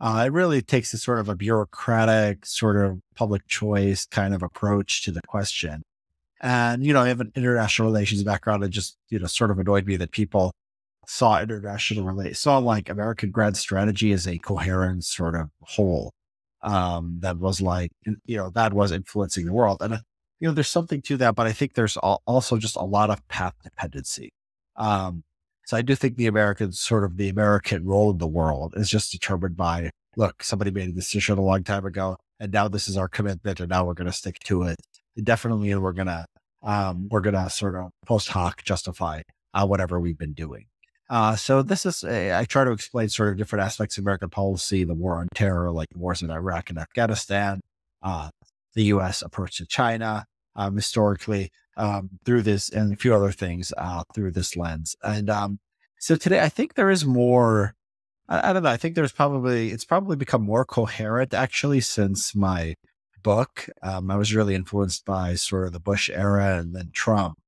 uh, it really takes a sort of a bureaucratic sort of public choice kind of approach to the question. And you know, I have an international relations background. It just you know sort of annoyed me that people saw international relate saw like American grand strategy as a coherent sort of whole um, that was like, you know, that was influencing the world. And, uh, you know, there's something to that, but I think there's also just a lot of path dependency. Um, so I do think the American sort of the American role in the world is just determined by, look, somebody made a decision a long time ago and now this is our commitment and now we're going to stick to it. Definitely. And we're going to, um, we're to sort of post hoc justify uh, whatever we've been doing. Uh, so this is, a, I try to explain sort of different aspects of American policy, the war on terror, like wars in Iraq and Afghanistan, uh, the U.S. approach to China, um, historically, um, through this and a few other things, uh, through this lens. And, um, so today, I think there is more. I, I, don't know. I think there's probably it's probably become more coherent actually since my book. Um, I was really influenced by sort of the Bush era and then Trump.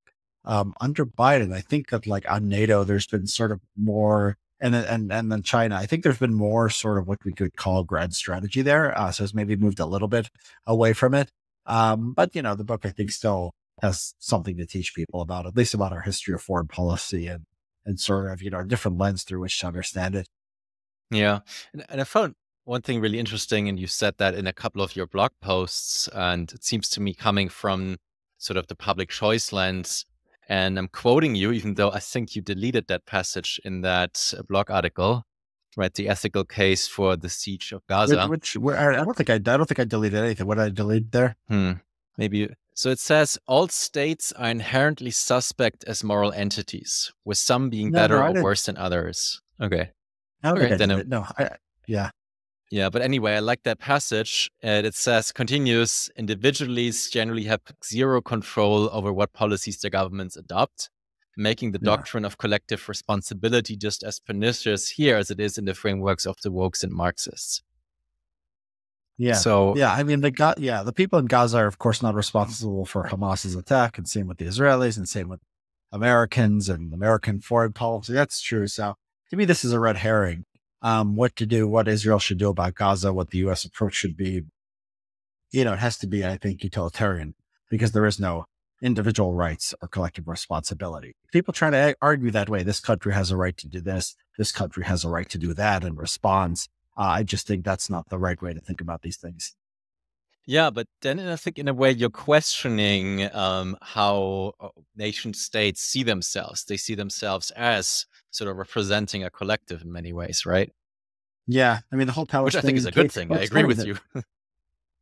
Um, under Biden, I think that like on NATO, there's been sort of more, and then and and then China. I think there's been more sort of what we could call grand strategy there. Uh, so it's maybe moved a little bit away from it. Um, but you know, the book I think still has something to teach people about, at least about our history of foreign policy and and sort of, you know, a different lens through which to understand it. Yeah. And, and I found one thing really interesting, and you said that in a couple of your blog posts, and it seems to me coming from sort of the public choice lens. And I'm quoting you, even though I think you deleted that passage in that uh, blog article, right? The ethical case for the siege of Gaza. Which, which where, I don't think I, I don't think I deleted anything. What did I delete there? Hmm. Maybe so it says all states are inherently suspect as moral entities, with some being no, better no, or worse than others. Okay. okay, then it, no, I, yeah. Yeah, but anyway, I like that passage. And it says, continues, individuals generally have zero control over what policies their governments adopt, making the yeah. doctrine of collective responsibility just as pernicious here as it is in the frameworks of the wokes and Marxists. Yeah. So yeah, I mean the yeah the people in Gaza are of course not responsible for Hamas's attack, and same with the Israelis, and same with Americans and American foreign policy. That's true. So to me, this is a red herring. Um, what to do, what Israel should do about Gaza, what the U.S. approach should be. You know, it has to be, I think, utilitarian because there is no individual rights or collective responsibility. People trying to argue that way. This country has a right to do this. This country has a right to do that and responds uh, I just think that's not the right way to think about these things. Yeah, but then I think in a way you're questioning um, how uh, nation states see themselves. They see themselves as sort of representing a collective in many ways, right? Yeah, I mean the whole Palestinian, which I think is a good thing. I agree with you. [laughs]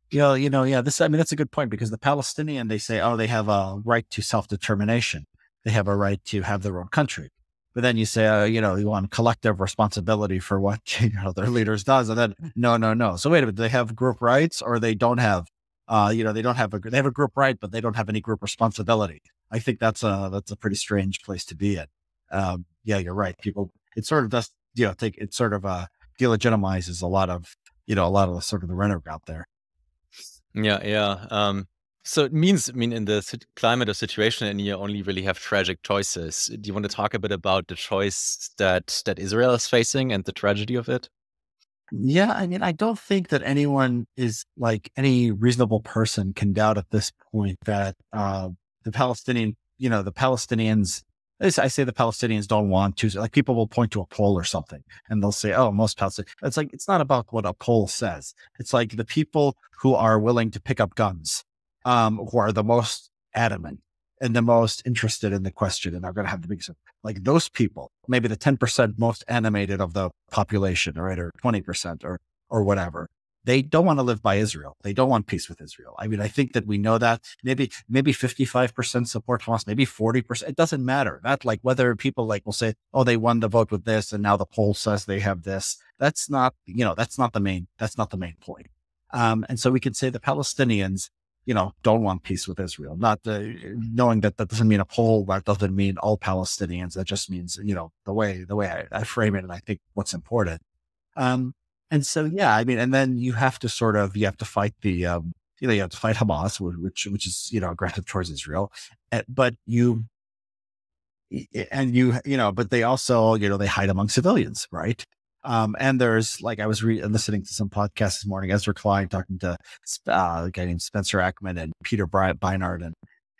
Yeah, you know, yeah, this. I mean, that's a good point because the Palestinian they say, oh, they have a right to self determination. They have a right to have their own country. But then you say, uh, you know, you want collective responsibility for what [laughs] you know their leaders does, and then no, no, no. So wait a minute, they have group rights, or they don't have, uh, you know, they don't have a they have a group right, but they don't have any group responsibility. I think that's a that's a pretty strange place to be in. Um, yeah, you're right. People, it sort of does, you know, take it sort of uh delegitimizes a lot of you know a lot of the sort of the rhetoric out there. Yeah, yeah. Um, so it means, I mean, in the climate of situation, and you only really have tragic choices. Do you want to talk a bit about the choice that that Israel is facing and the tragedy of it? Yeah, I mean, I don't think that anyone is like any reasonable person can doubt at this point that uh, the Palestinian, you know, the Palestinians. I say the Palestinians don't want to. Like people will point to a poll or something, and they'll say, "Oh, most Palestinians." It's like it's not about what a poll says. It's like the people who are willing to pick up guns um, who are the most adamant and the most interested in the question and are going to have the biggest, like those people, maybe the 10% most animated of the population, right? Or 20% or, or whatever. They don't want to live by Israel. They don't want peace with Israel. I mean, I think that we know that maybe, maybe 55% support Hamas, maybe 40%. It doesn't matter. That like whether people like will say, oh, they won the vote with this and now the poll says they have this. That's not, you know, that's not the main, that's not the main point. Um, and so we can say the Palestinians you know, don't want peace with Israel. Not the, knowing that that doesn't mean a poll, that doesn't mean all Palestinians. That just means, you know, the way, the way I, I frame it. And I think what's important. Um, and so, yeah, I mean, and then you have to sort of, you have to fight the, um, you know, you have to fight Hamas, which, which is, you know, aggressive towards Israel. Eh, but you, and you, you know, but they also, you know, they hide among civilians, right? Um, and there's like I was re- listening to some podcasts this morning, Ezra Klein talking to uh, a guy named Spencer Ackerman and Peter Bryant Beinart, and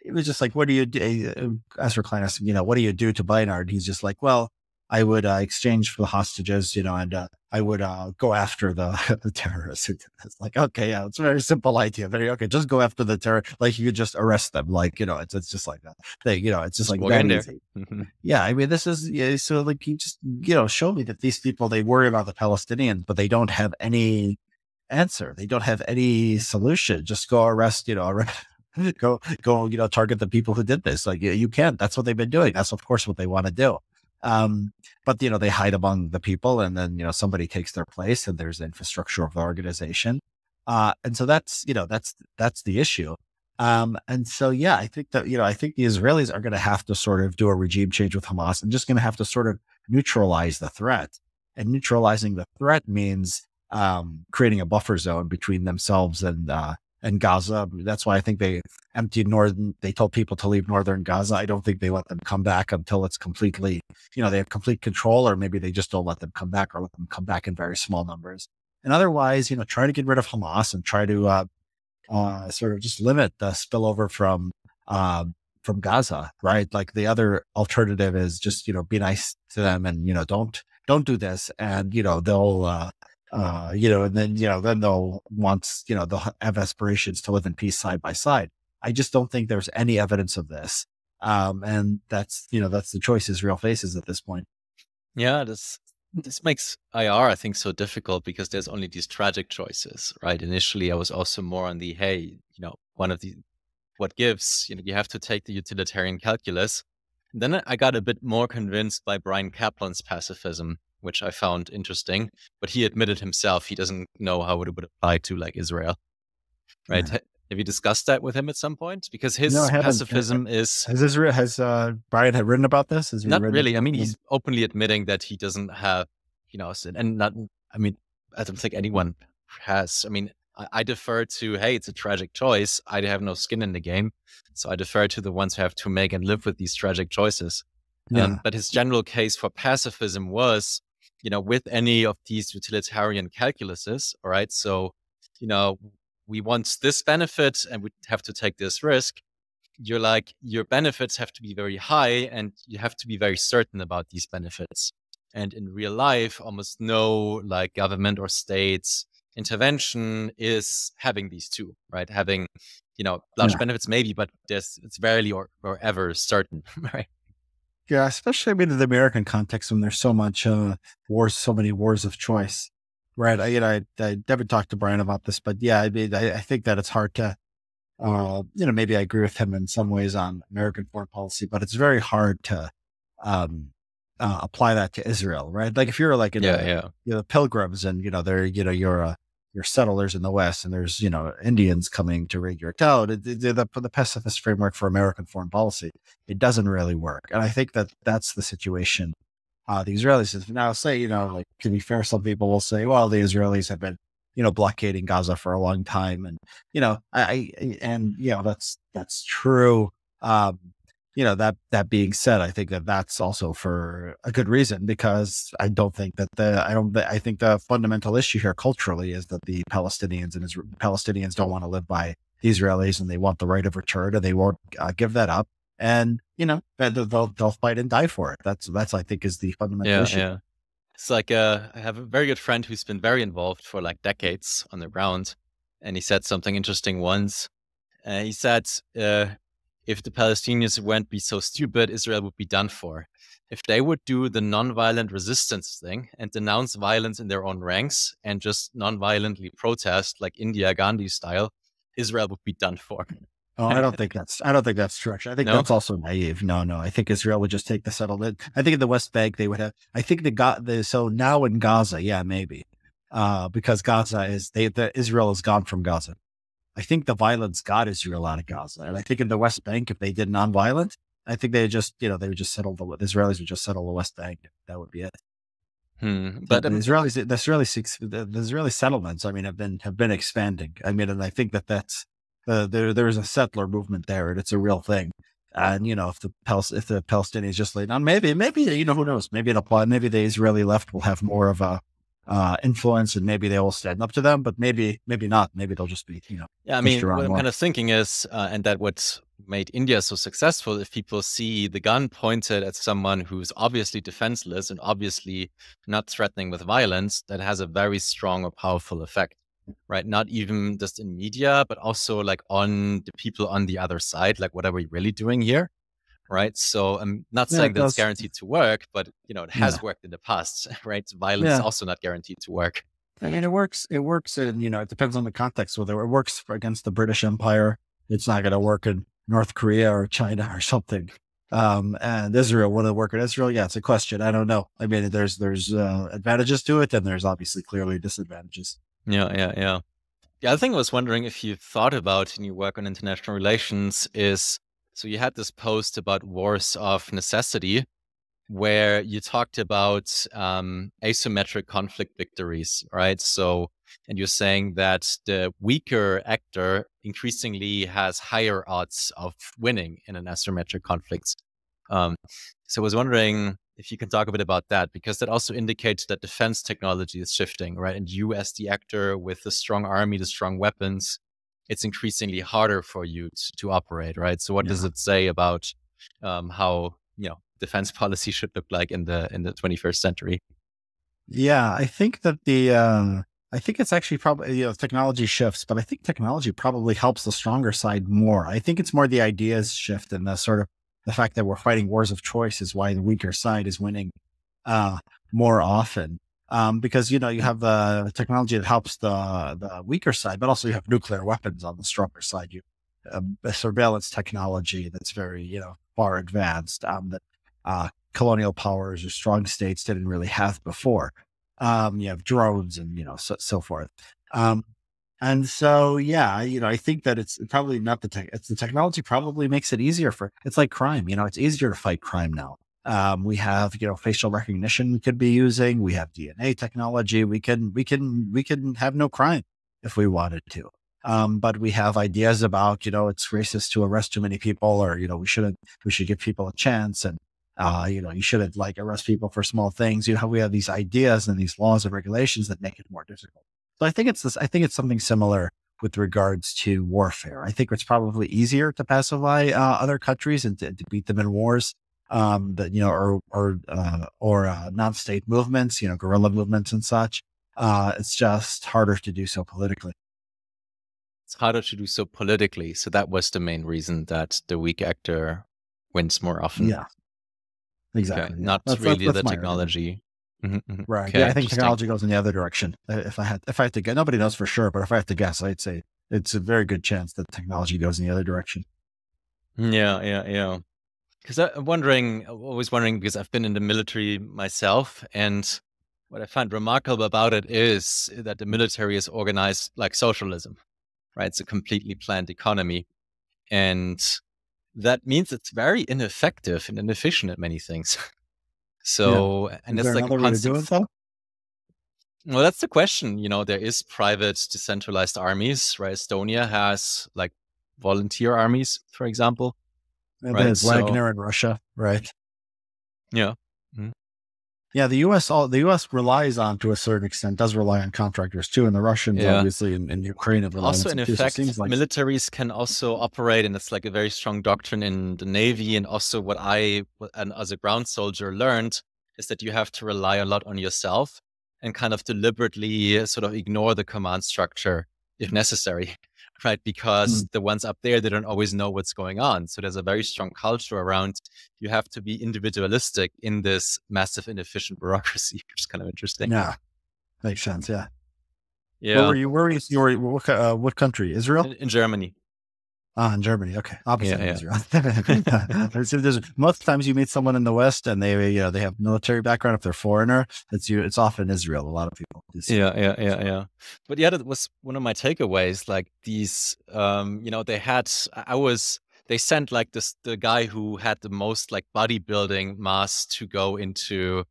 it was just like, what do you do? Uh, Ezra Klein asked him, you know, what do you do to Beinart? He's just like, well, I would uh, exchange for the hostages, you know, and uh, I would uh, go after the, [laughs] the terrorists. It's like, okay, yeah, it's a very simple idea. Very okay, just go after the terror. Like you could just arrest them. Like you know, it's it's just like that thing. You know, it's just, like that easy. Mm-hmm. Yeah, I mean, this is yeah, so like you just you know show me that these people they worry about the Palestinians, but they don't have any answer. They don't have any solution. Just go arrest, you know, [laughs] arrest, go go you know target the people who did this. Like you, you can't. That's what they've been doing. That's of course what they want to do. Um, but you know, they hide among the people and then, you know, somebody takes their place and there's the infrastructure of the organization. Uh, and so that's, you know, that's, that's the issue. Um, and so, yeah, I think that, you know, I think the Israelis are going to have to sort of do a regime change with Hamas and just going to have to sort of neutralize the threat. And neutralizing the threat means, um, creating a buffer zone between themselves and, uh, and Gaza. That's why I think they emptied northern. They told people to leave northern Gaza. I don't think they let them come back until it's completely, you know, they have complete control, or maybe they just don't let them come back, or let them come back in very small numbers. And otherwise, you know, try to get rid of Hamas and try to uh, uh, sort of just limit the spillover from uh, from Gaza, right? Like the other alternative is just you know be nice to them and you know don't don't do this, and you know they'll uh, you know, and then, you know, then they'll want, you know, they'll have aspirations to live in peace side by side. I just don't think there's any evidence of this. Um, and that's, you know, that's the choice Israel faces at this point. Yeah, this, this makes IR, I think, so difficult because there's only these tragic choices, right? Initially, I was also more on the, hey, you know, one of the, what gives, you know, you have to take the utilitarian calculus. And then I got a bit more convinced by Bryan Caplan's pacifism which I found interesting. But he admitted himself he doesn't know how it would apply to like Israel. Right? Yeah. Have you discussed that with him at some point? Because his no, pacifism is has Israel has uh, Bryan had written about this? Has not really. I mean, he's openly admitting that he doesn't have, you know, and not. I mean, I don't think anyone has. I mean, I, I defer to, hey, it's a tragic choice. I have no skin in the game, so I defer to the ones who have to make and live with these tragic choices. Yeah. Um, but his general case for pacifism was you know, with any of these utilitarian calculuses. All right. So, you know, we want this benefit and we have to take this risk. You're like, your benefits have to be very high and you have to be very certain about these benefits. And in real life, almost no like government or states intervention is having these two, right? Having, you know, large yeah. benefits maybe, but there's, it's rarely or, or ever certain, [laughs] right? Yeah, especially I mean in the American context when there's so much uh, wars, so many wars of choice. Right. I, you know, I, I never talked to Bryan about this, but yeah, I mean, I, I think that it's hard to, uh, you know, maybe I agree with him in some ways on American foreign policy, but it's very hard to, um, uh, apply that to Israel, right? Like if you're like in yeah, the, yeah. you know, pilgrims and, you know, they're, you know, you're a, you're settlers in the West and there's, you know, Indians coming to raid your town. The, the, the, pacifist framework for American foreign policy, it doesn't really work. And I think that that's the situation. Uh, the Israelis now say, you know, like to be fair, some people will say, well, the Israelis have been, you know, blockading Gaza for a long time. And, you know, I, and, you know, that's, that's true. Um, you know that that being said i think that that's also for a good reason because i don't think that the i don't i think the fundamental issue here culturally is that the palestinians and Isra- palestinians don't want to live by the israelis and they want the right of return and they won't uh, give that up. And you know they'll they'll fight and die for it. That's that's i think is the fundamental yeah, issue. yeah. It's like uh, i have a very good friend who's been very involved for like decades on the ground and he said something interesting once. Uh, he said uh, if the Palestinians wouldn't be so stupid, Israel would be done for. If they would do the nonviolent resistance thing and denounce violence in their own ranks and just nonviolently protest like India Gandhi style, Israel would be done for. Oh, I don't think [laughs] that's I don't think that's true. I think no? that's also naive. No, no. I think Israel would just take the settlement. I think in the West Bank they would have. I think the got the so now in Gaza, yeah, maybe, uh, because Gaza is they the Israel is gone from Gaza. I think the violence got Israel out of Gaza. And I think in the West Bank, if they did nonviolent, I think they just, you know, they would just settle the, the Israelis would just settle the West Bank. That would be it. Hmm. But the Israelis, the Israeli, the, the Israeli settlements, I mean, have been have been expanding. I mean, and I think that that's uh, there. There is a settler movement there, and it's a real thing. And you know, if the if the Palestinians just lay down, maybe, maybe you know, who knows? Maybe it'll apply. Maybe the Israeli left will have more of a uh, influence, and maybe they will stand up to them, but maybe maybe not. Maybe they'll just be you know. Yeah, I mean, what I'm kind of thinking is, uh, and that what's made India so successful, if people see the gun pointed at someone who's obviously defenseless and obviously not threatening with violence, that has a very strong or powerful effect, right? Not even just in media, but also like on the people on the other side. Like, what are we really doing here? Right? So I'm not yeah, saying that it's guaranteed to work, but you know it has yeah. worked in the past, [laughs] right? Violence yeah. also not guaranteed to work. I mean, it works. It works, and you know, it depends on the context. Whether it works against the British Empire, it's not going to work in North Korea or China or something. Um, and Israel, would it work in Israel? Yeah, it's a question. I don't know. I mean, there's there's uh, advantages to it, and there's obviously clearly disadvantages. Yeah, yeah, yeah. The other thing I was wondering if you thought about in your work on international relations is so you had this post about wars of necessity, where you talked about um, asymmetric conflict victories, right? So, and you're saying that the weaker actor increasingly has higher odds of winning in an asymmetric conflict. Um, so, I was wondering if you can talk a bit about that, because that also indicates that defense technology is shifting, right? And you, as the actor with the strong army, the strong weapons, it's increasingly harder for you to, to operate, right? So what yeah. does it say about um, how you know defense [laughs] policy should look like in the in the 21st century? Yeah, I think that the um, I think it's actually probably you know technology shifts, but I think technology probably helps the stronger side more. I think it's more the ideas shift and the sort of the fact that we're fighting wars of choice is why the weaker side is winning uh, more often um, because you know you have the technology that helps the the weaker side, but also you have nuclear weapons on the stronger side. You um, surveillance technology that's very you know far advanced um, that uh, colonial powers or strong states didn't really have before. Um, you have drones and you know so, so forth. Um, and so, yeah, you know, I think that it's probably not the tech. It's the technology probably makes it easier for. It's like crime. You know, it's easier to fight crime now. Um, we have, you know, facial recognition we could be using. We have DNA technology. We can, we can, we can have no crime if we wanted to. Um, but we have ideas about, you know, it's racist to arrest too many people, or you know, we shouldn't, we should give people a chance, and uh, you know, you shouldn't like arrest people for small things. You know, we have these ideas and these laws and regulations that make it more difficult. So I think it's this. I think it's something similar with regards to warfare. I think it's probably easier to pacify uh, other countries and to, to beat them in wars um, that you know, or or uh, or uh, non-state movements, you know, guerrilla movements and such. Uh, it's just harder to do so politically. It's harder to do so politically. So that was the main reason that the weak actor wins more often. Yeah, exactly. Okay. Not that's, really that's, that's the technology. Mm-hmm, mm-hmm. Right. Okay, yeah, I think technology goes in the other direction. If I had, if I had to guess, nobody knows for sure, but if I had to guess, I'd say it's a very good chance that technology goes in the other direction. Yeah, yeah, yeah. Because I'm wondering, always wondering, because I've been in the military myself, and what I find remarkable about it is that the military is organized like socialism, right? It's a completely planned economy. And that means it's very ineffective and inefficient at many things. [laughs] so, yeah. and is it's like another way to do it though? Well, that's the question. You know, there is private decentralized armies, right? Estonia has like volunteer armies, for example. And right? There's Wagner so, in Russia, right? Yeah. Mm-hmm. Yeah, the U.S. all the U.S. relies on to a certain extent does rely on contractors too, and the Russians yeah. obviously in, in Ukraine have also in effect like... militaries can also operate, and it's like a very strong doctrine in the Navy, and also what I and as a ground soldier learned is that you have to rely a lot on yourself and kind of deliberately sort of ignore the command structure if necessary right? Because mm. the ones up there, they don't always know what's going on. So there's a very strong culture around you have to be individualistic in this massive, inefficient [laughs] bureaucracy, which is kind of interesting. Yeah. Makes sense. Yeah. Yeah. Where were you? Where were you? you were, what, uh, what country? Israel? In, in Germany. Ah, in Germany. Okay. Opposite yeah, yeah. [laughs] there's, there's, most times you meet someone in the West and they, you know, they have military background. If they're foreigner, it's you, it's often Israel. A lot of people. Yeah. Yeah. Yeah. Yeah. But yeah, that was one of my takeaways. Like these, um, you know, they had, I was, they sent like this, the guy who had the most like bodybuilding mass to go into,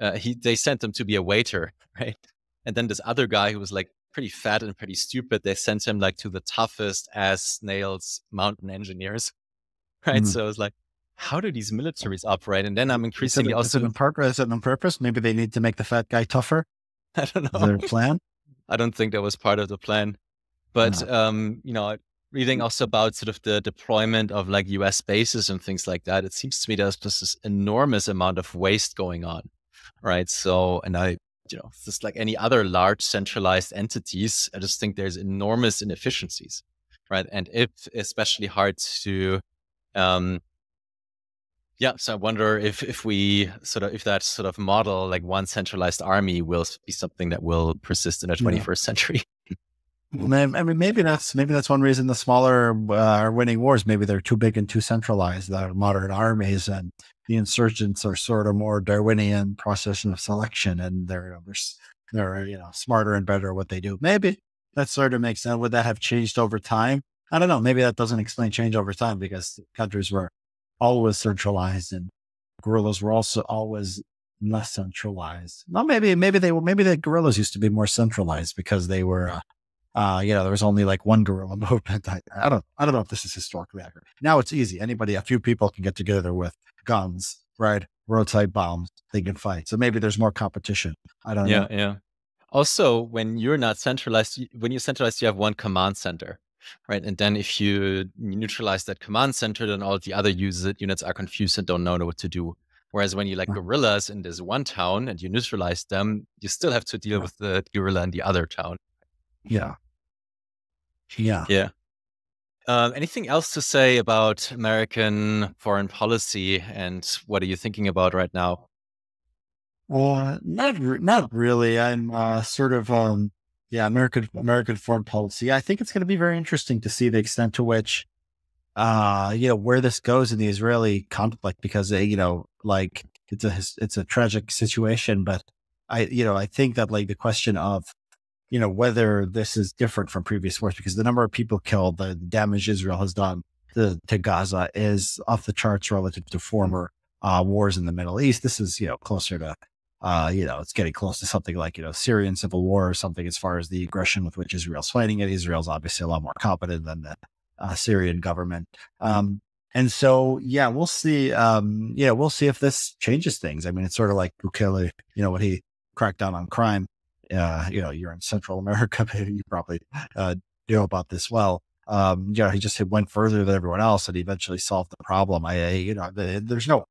uh, he, they sent him to be a waiter. [laughs] Right. And then this other guy who was like pretty fat and pretty stupid, they sent him like to the toughest as nails mountain engineers. [laughs] Right. Mm. So I was like, how do these militaries operate? And then I'm increasingly is it, also is it on purpose. Is it on purpose? Maybe they need to make the fat guy tougher. [laughs] I don't know. Is there a plan? [laughs] I don't think that was part of the plan. But no. um, you know, reading also about sort of the deployment of like US bases and things like that, it seems to me there's just this enormous amount of waste going on. Right. So and I you know, just like any other large centralized entities, I just think there's enormous inefficiencies. Right. And it's especially hard to um yeah, so I wonder if if we sort of if that sort of model, like one centralized army, will be something that will persist in the 21st yeah. century. [laughs] I mean, maybe that's maybe that's one reason the smaller uh, are winning wars. Maybe they're too big and too centralized. The modern armies and the insurgents are sort of more Darwinian process of selection, and they're they're they're you know smarter and better at what they do. Maybe that sort of makes sense. Would that have changed over time? I don't know. Maybe that doesn't explain change over time because countries were always centralized and guerrillas were also always less centralized. Well, maybe, maybe they were, maybe the guerrillas used to be more centralized because they were, uh, uh, you know, there was only like one guerrilla [laughs] movement. I, I, don't, I don't know if this is historically accurate. Now it's easy. Anybody, a few people can get together with guns, right? Roadside bombs. They can fight. So maybe there's more competition. I don't yeah, know. Yeah, yeah. Also, when you're not centralized, when you're centralized, you have one command center right? And then if you neutralize that command center, then all the other user units are confused and don't know what to do. Whereas when you like guerrillas in this one town and you neutralize them, you still have to deal with the guerrilla in the other town. Yeah. Yeah. Yeah. Uh, anything else to say about American foreign policy and what are you thinking about right now? Well, not not really. I'm uh, sort of um, yeah, American American foreign policy. I think it's going to be very interesting to see the extent to which, uh, you know, where this goes in the Israeli conflict because uh, you know, like it's a it's a tragic situation, but I you know I think that like the question of you know whether this is different from previous wars because the number of people killed, the damage Israel has done to, to Gaza is off the charts relative to former uh, wars in the Middle East. This is you know closer to uh, you know, it's getting close to something like, you know, Syrian civil war or something as far as the aggression with which Israel's fighting it. Israel's obviously a lot more competent than the uh, Syrian government. Um, and so, yeah, we'll see. Um, yeah, we'll see if this changes things. I mean, it's sort of like Bukele, you know, when he cracked down on crime. Uh, you know, you're in Central America, [laughs] but you probably uh, know about this well. Um, you know, he just went further than everyone else, and eventually solved the problem. I, I you know, the, there's no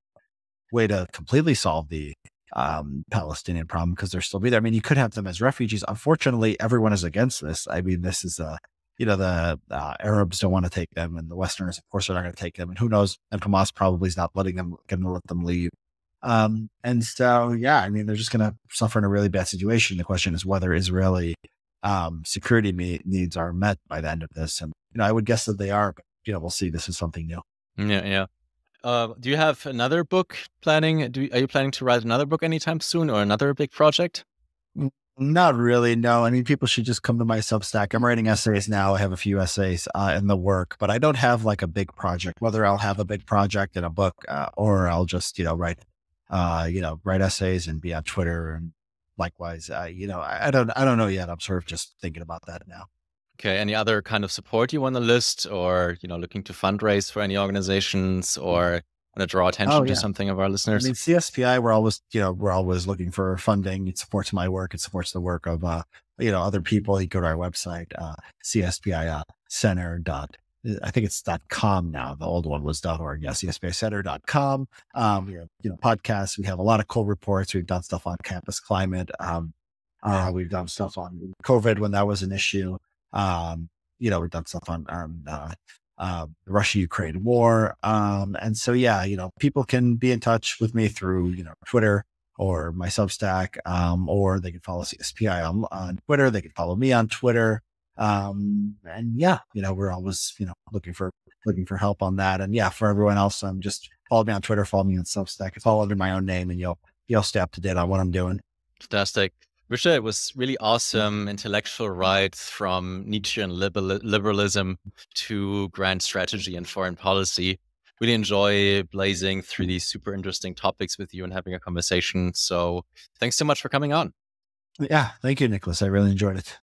way to completely solve the um, Palestinian problem because they're still be there. I mean, you could have them as refugees. Unfortunately, everyone is against this. I mean, this is a, uh, you know, the uh, Arabs don't want to take them, and the Westerners, of course, are not going to take them. And who knows? And Hamas probably is not letting them, going to let them leave. Um, and so, yeah, I mean, they're just going to suffer in a really bad situation. The question is whether Israeli um, security me- needs are met by the end of this. And you know, I would guess that they are, but you know, we'll see. This is something new. Yeah, yeah. Uh, do you have another book planning? Do are you planning to write another book anytime soon, or another big project? Not really. No. I mean, people should just come to my Substack. I'm writing essays now. I have a few essays uh, in the work, but I don't have like a big project. Whether I'll have a big project in a book, uh, or I'll just you know write, uh, you know, write essays and be on Twitter and likewise. Uh, you know, I, I don't. I don't know yet. I'm sort of just thinking about that now. Okay. Any other kind of support you want to list or, you know, looking to fundraise for any organizations or want to draw attention oh, yeah. to something of our listeners? I mean, CSPI, we're always, you know, we're always looking for funding. It supports my work. It supports the work of, uh, you know, other people. You go to our website, uh, CSPI uh, center dot I think it's com now. The old one was org. Yeah, cspicenter.com. Um, we have, you know, podcasts. We have a lot of cool reports. We've done stuff on campus climate. Um, uh, we've done stuff on COVID when that was an issue. Um, you know, we've done stuff on, on uh, uh, the Russia Ukraine war. Um, and so, yeah, you know, people can be in touch with me through, you know, Twitter or my Substack, um, or they can follow CSPI on, on Twitter. They can follow me on Twitter. Um, and yeah, you know, we're always, you know, looking for, looking for help on that. And yeah, for everyone else, I'm um, just follow me on Twitter, follow me on Substack. It's all under my own name and you'll, you'll stay up to date on what I'm doing. Fantastic. Richard, it was really awesome intellectual rides from Nietzsche Nietzschean liberalism to grand strategy and foreign policy. Really enjoy blazing through these super interesting topics with you and having a conversation. So thanks so much for coming on. Yeah, thank you, Nicholas. I really enjoyed it.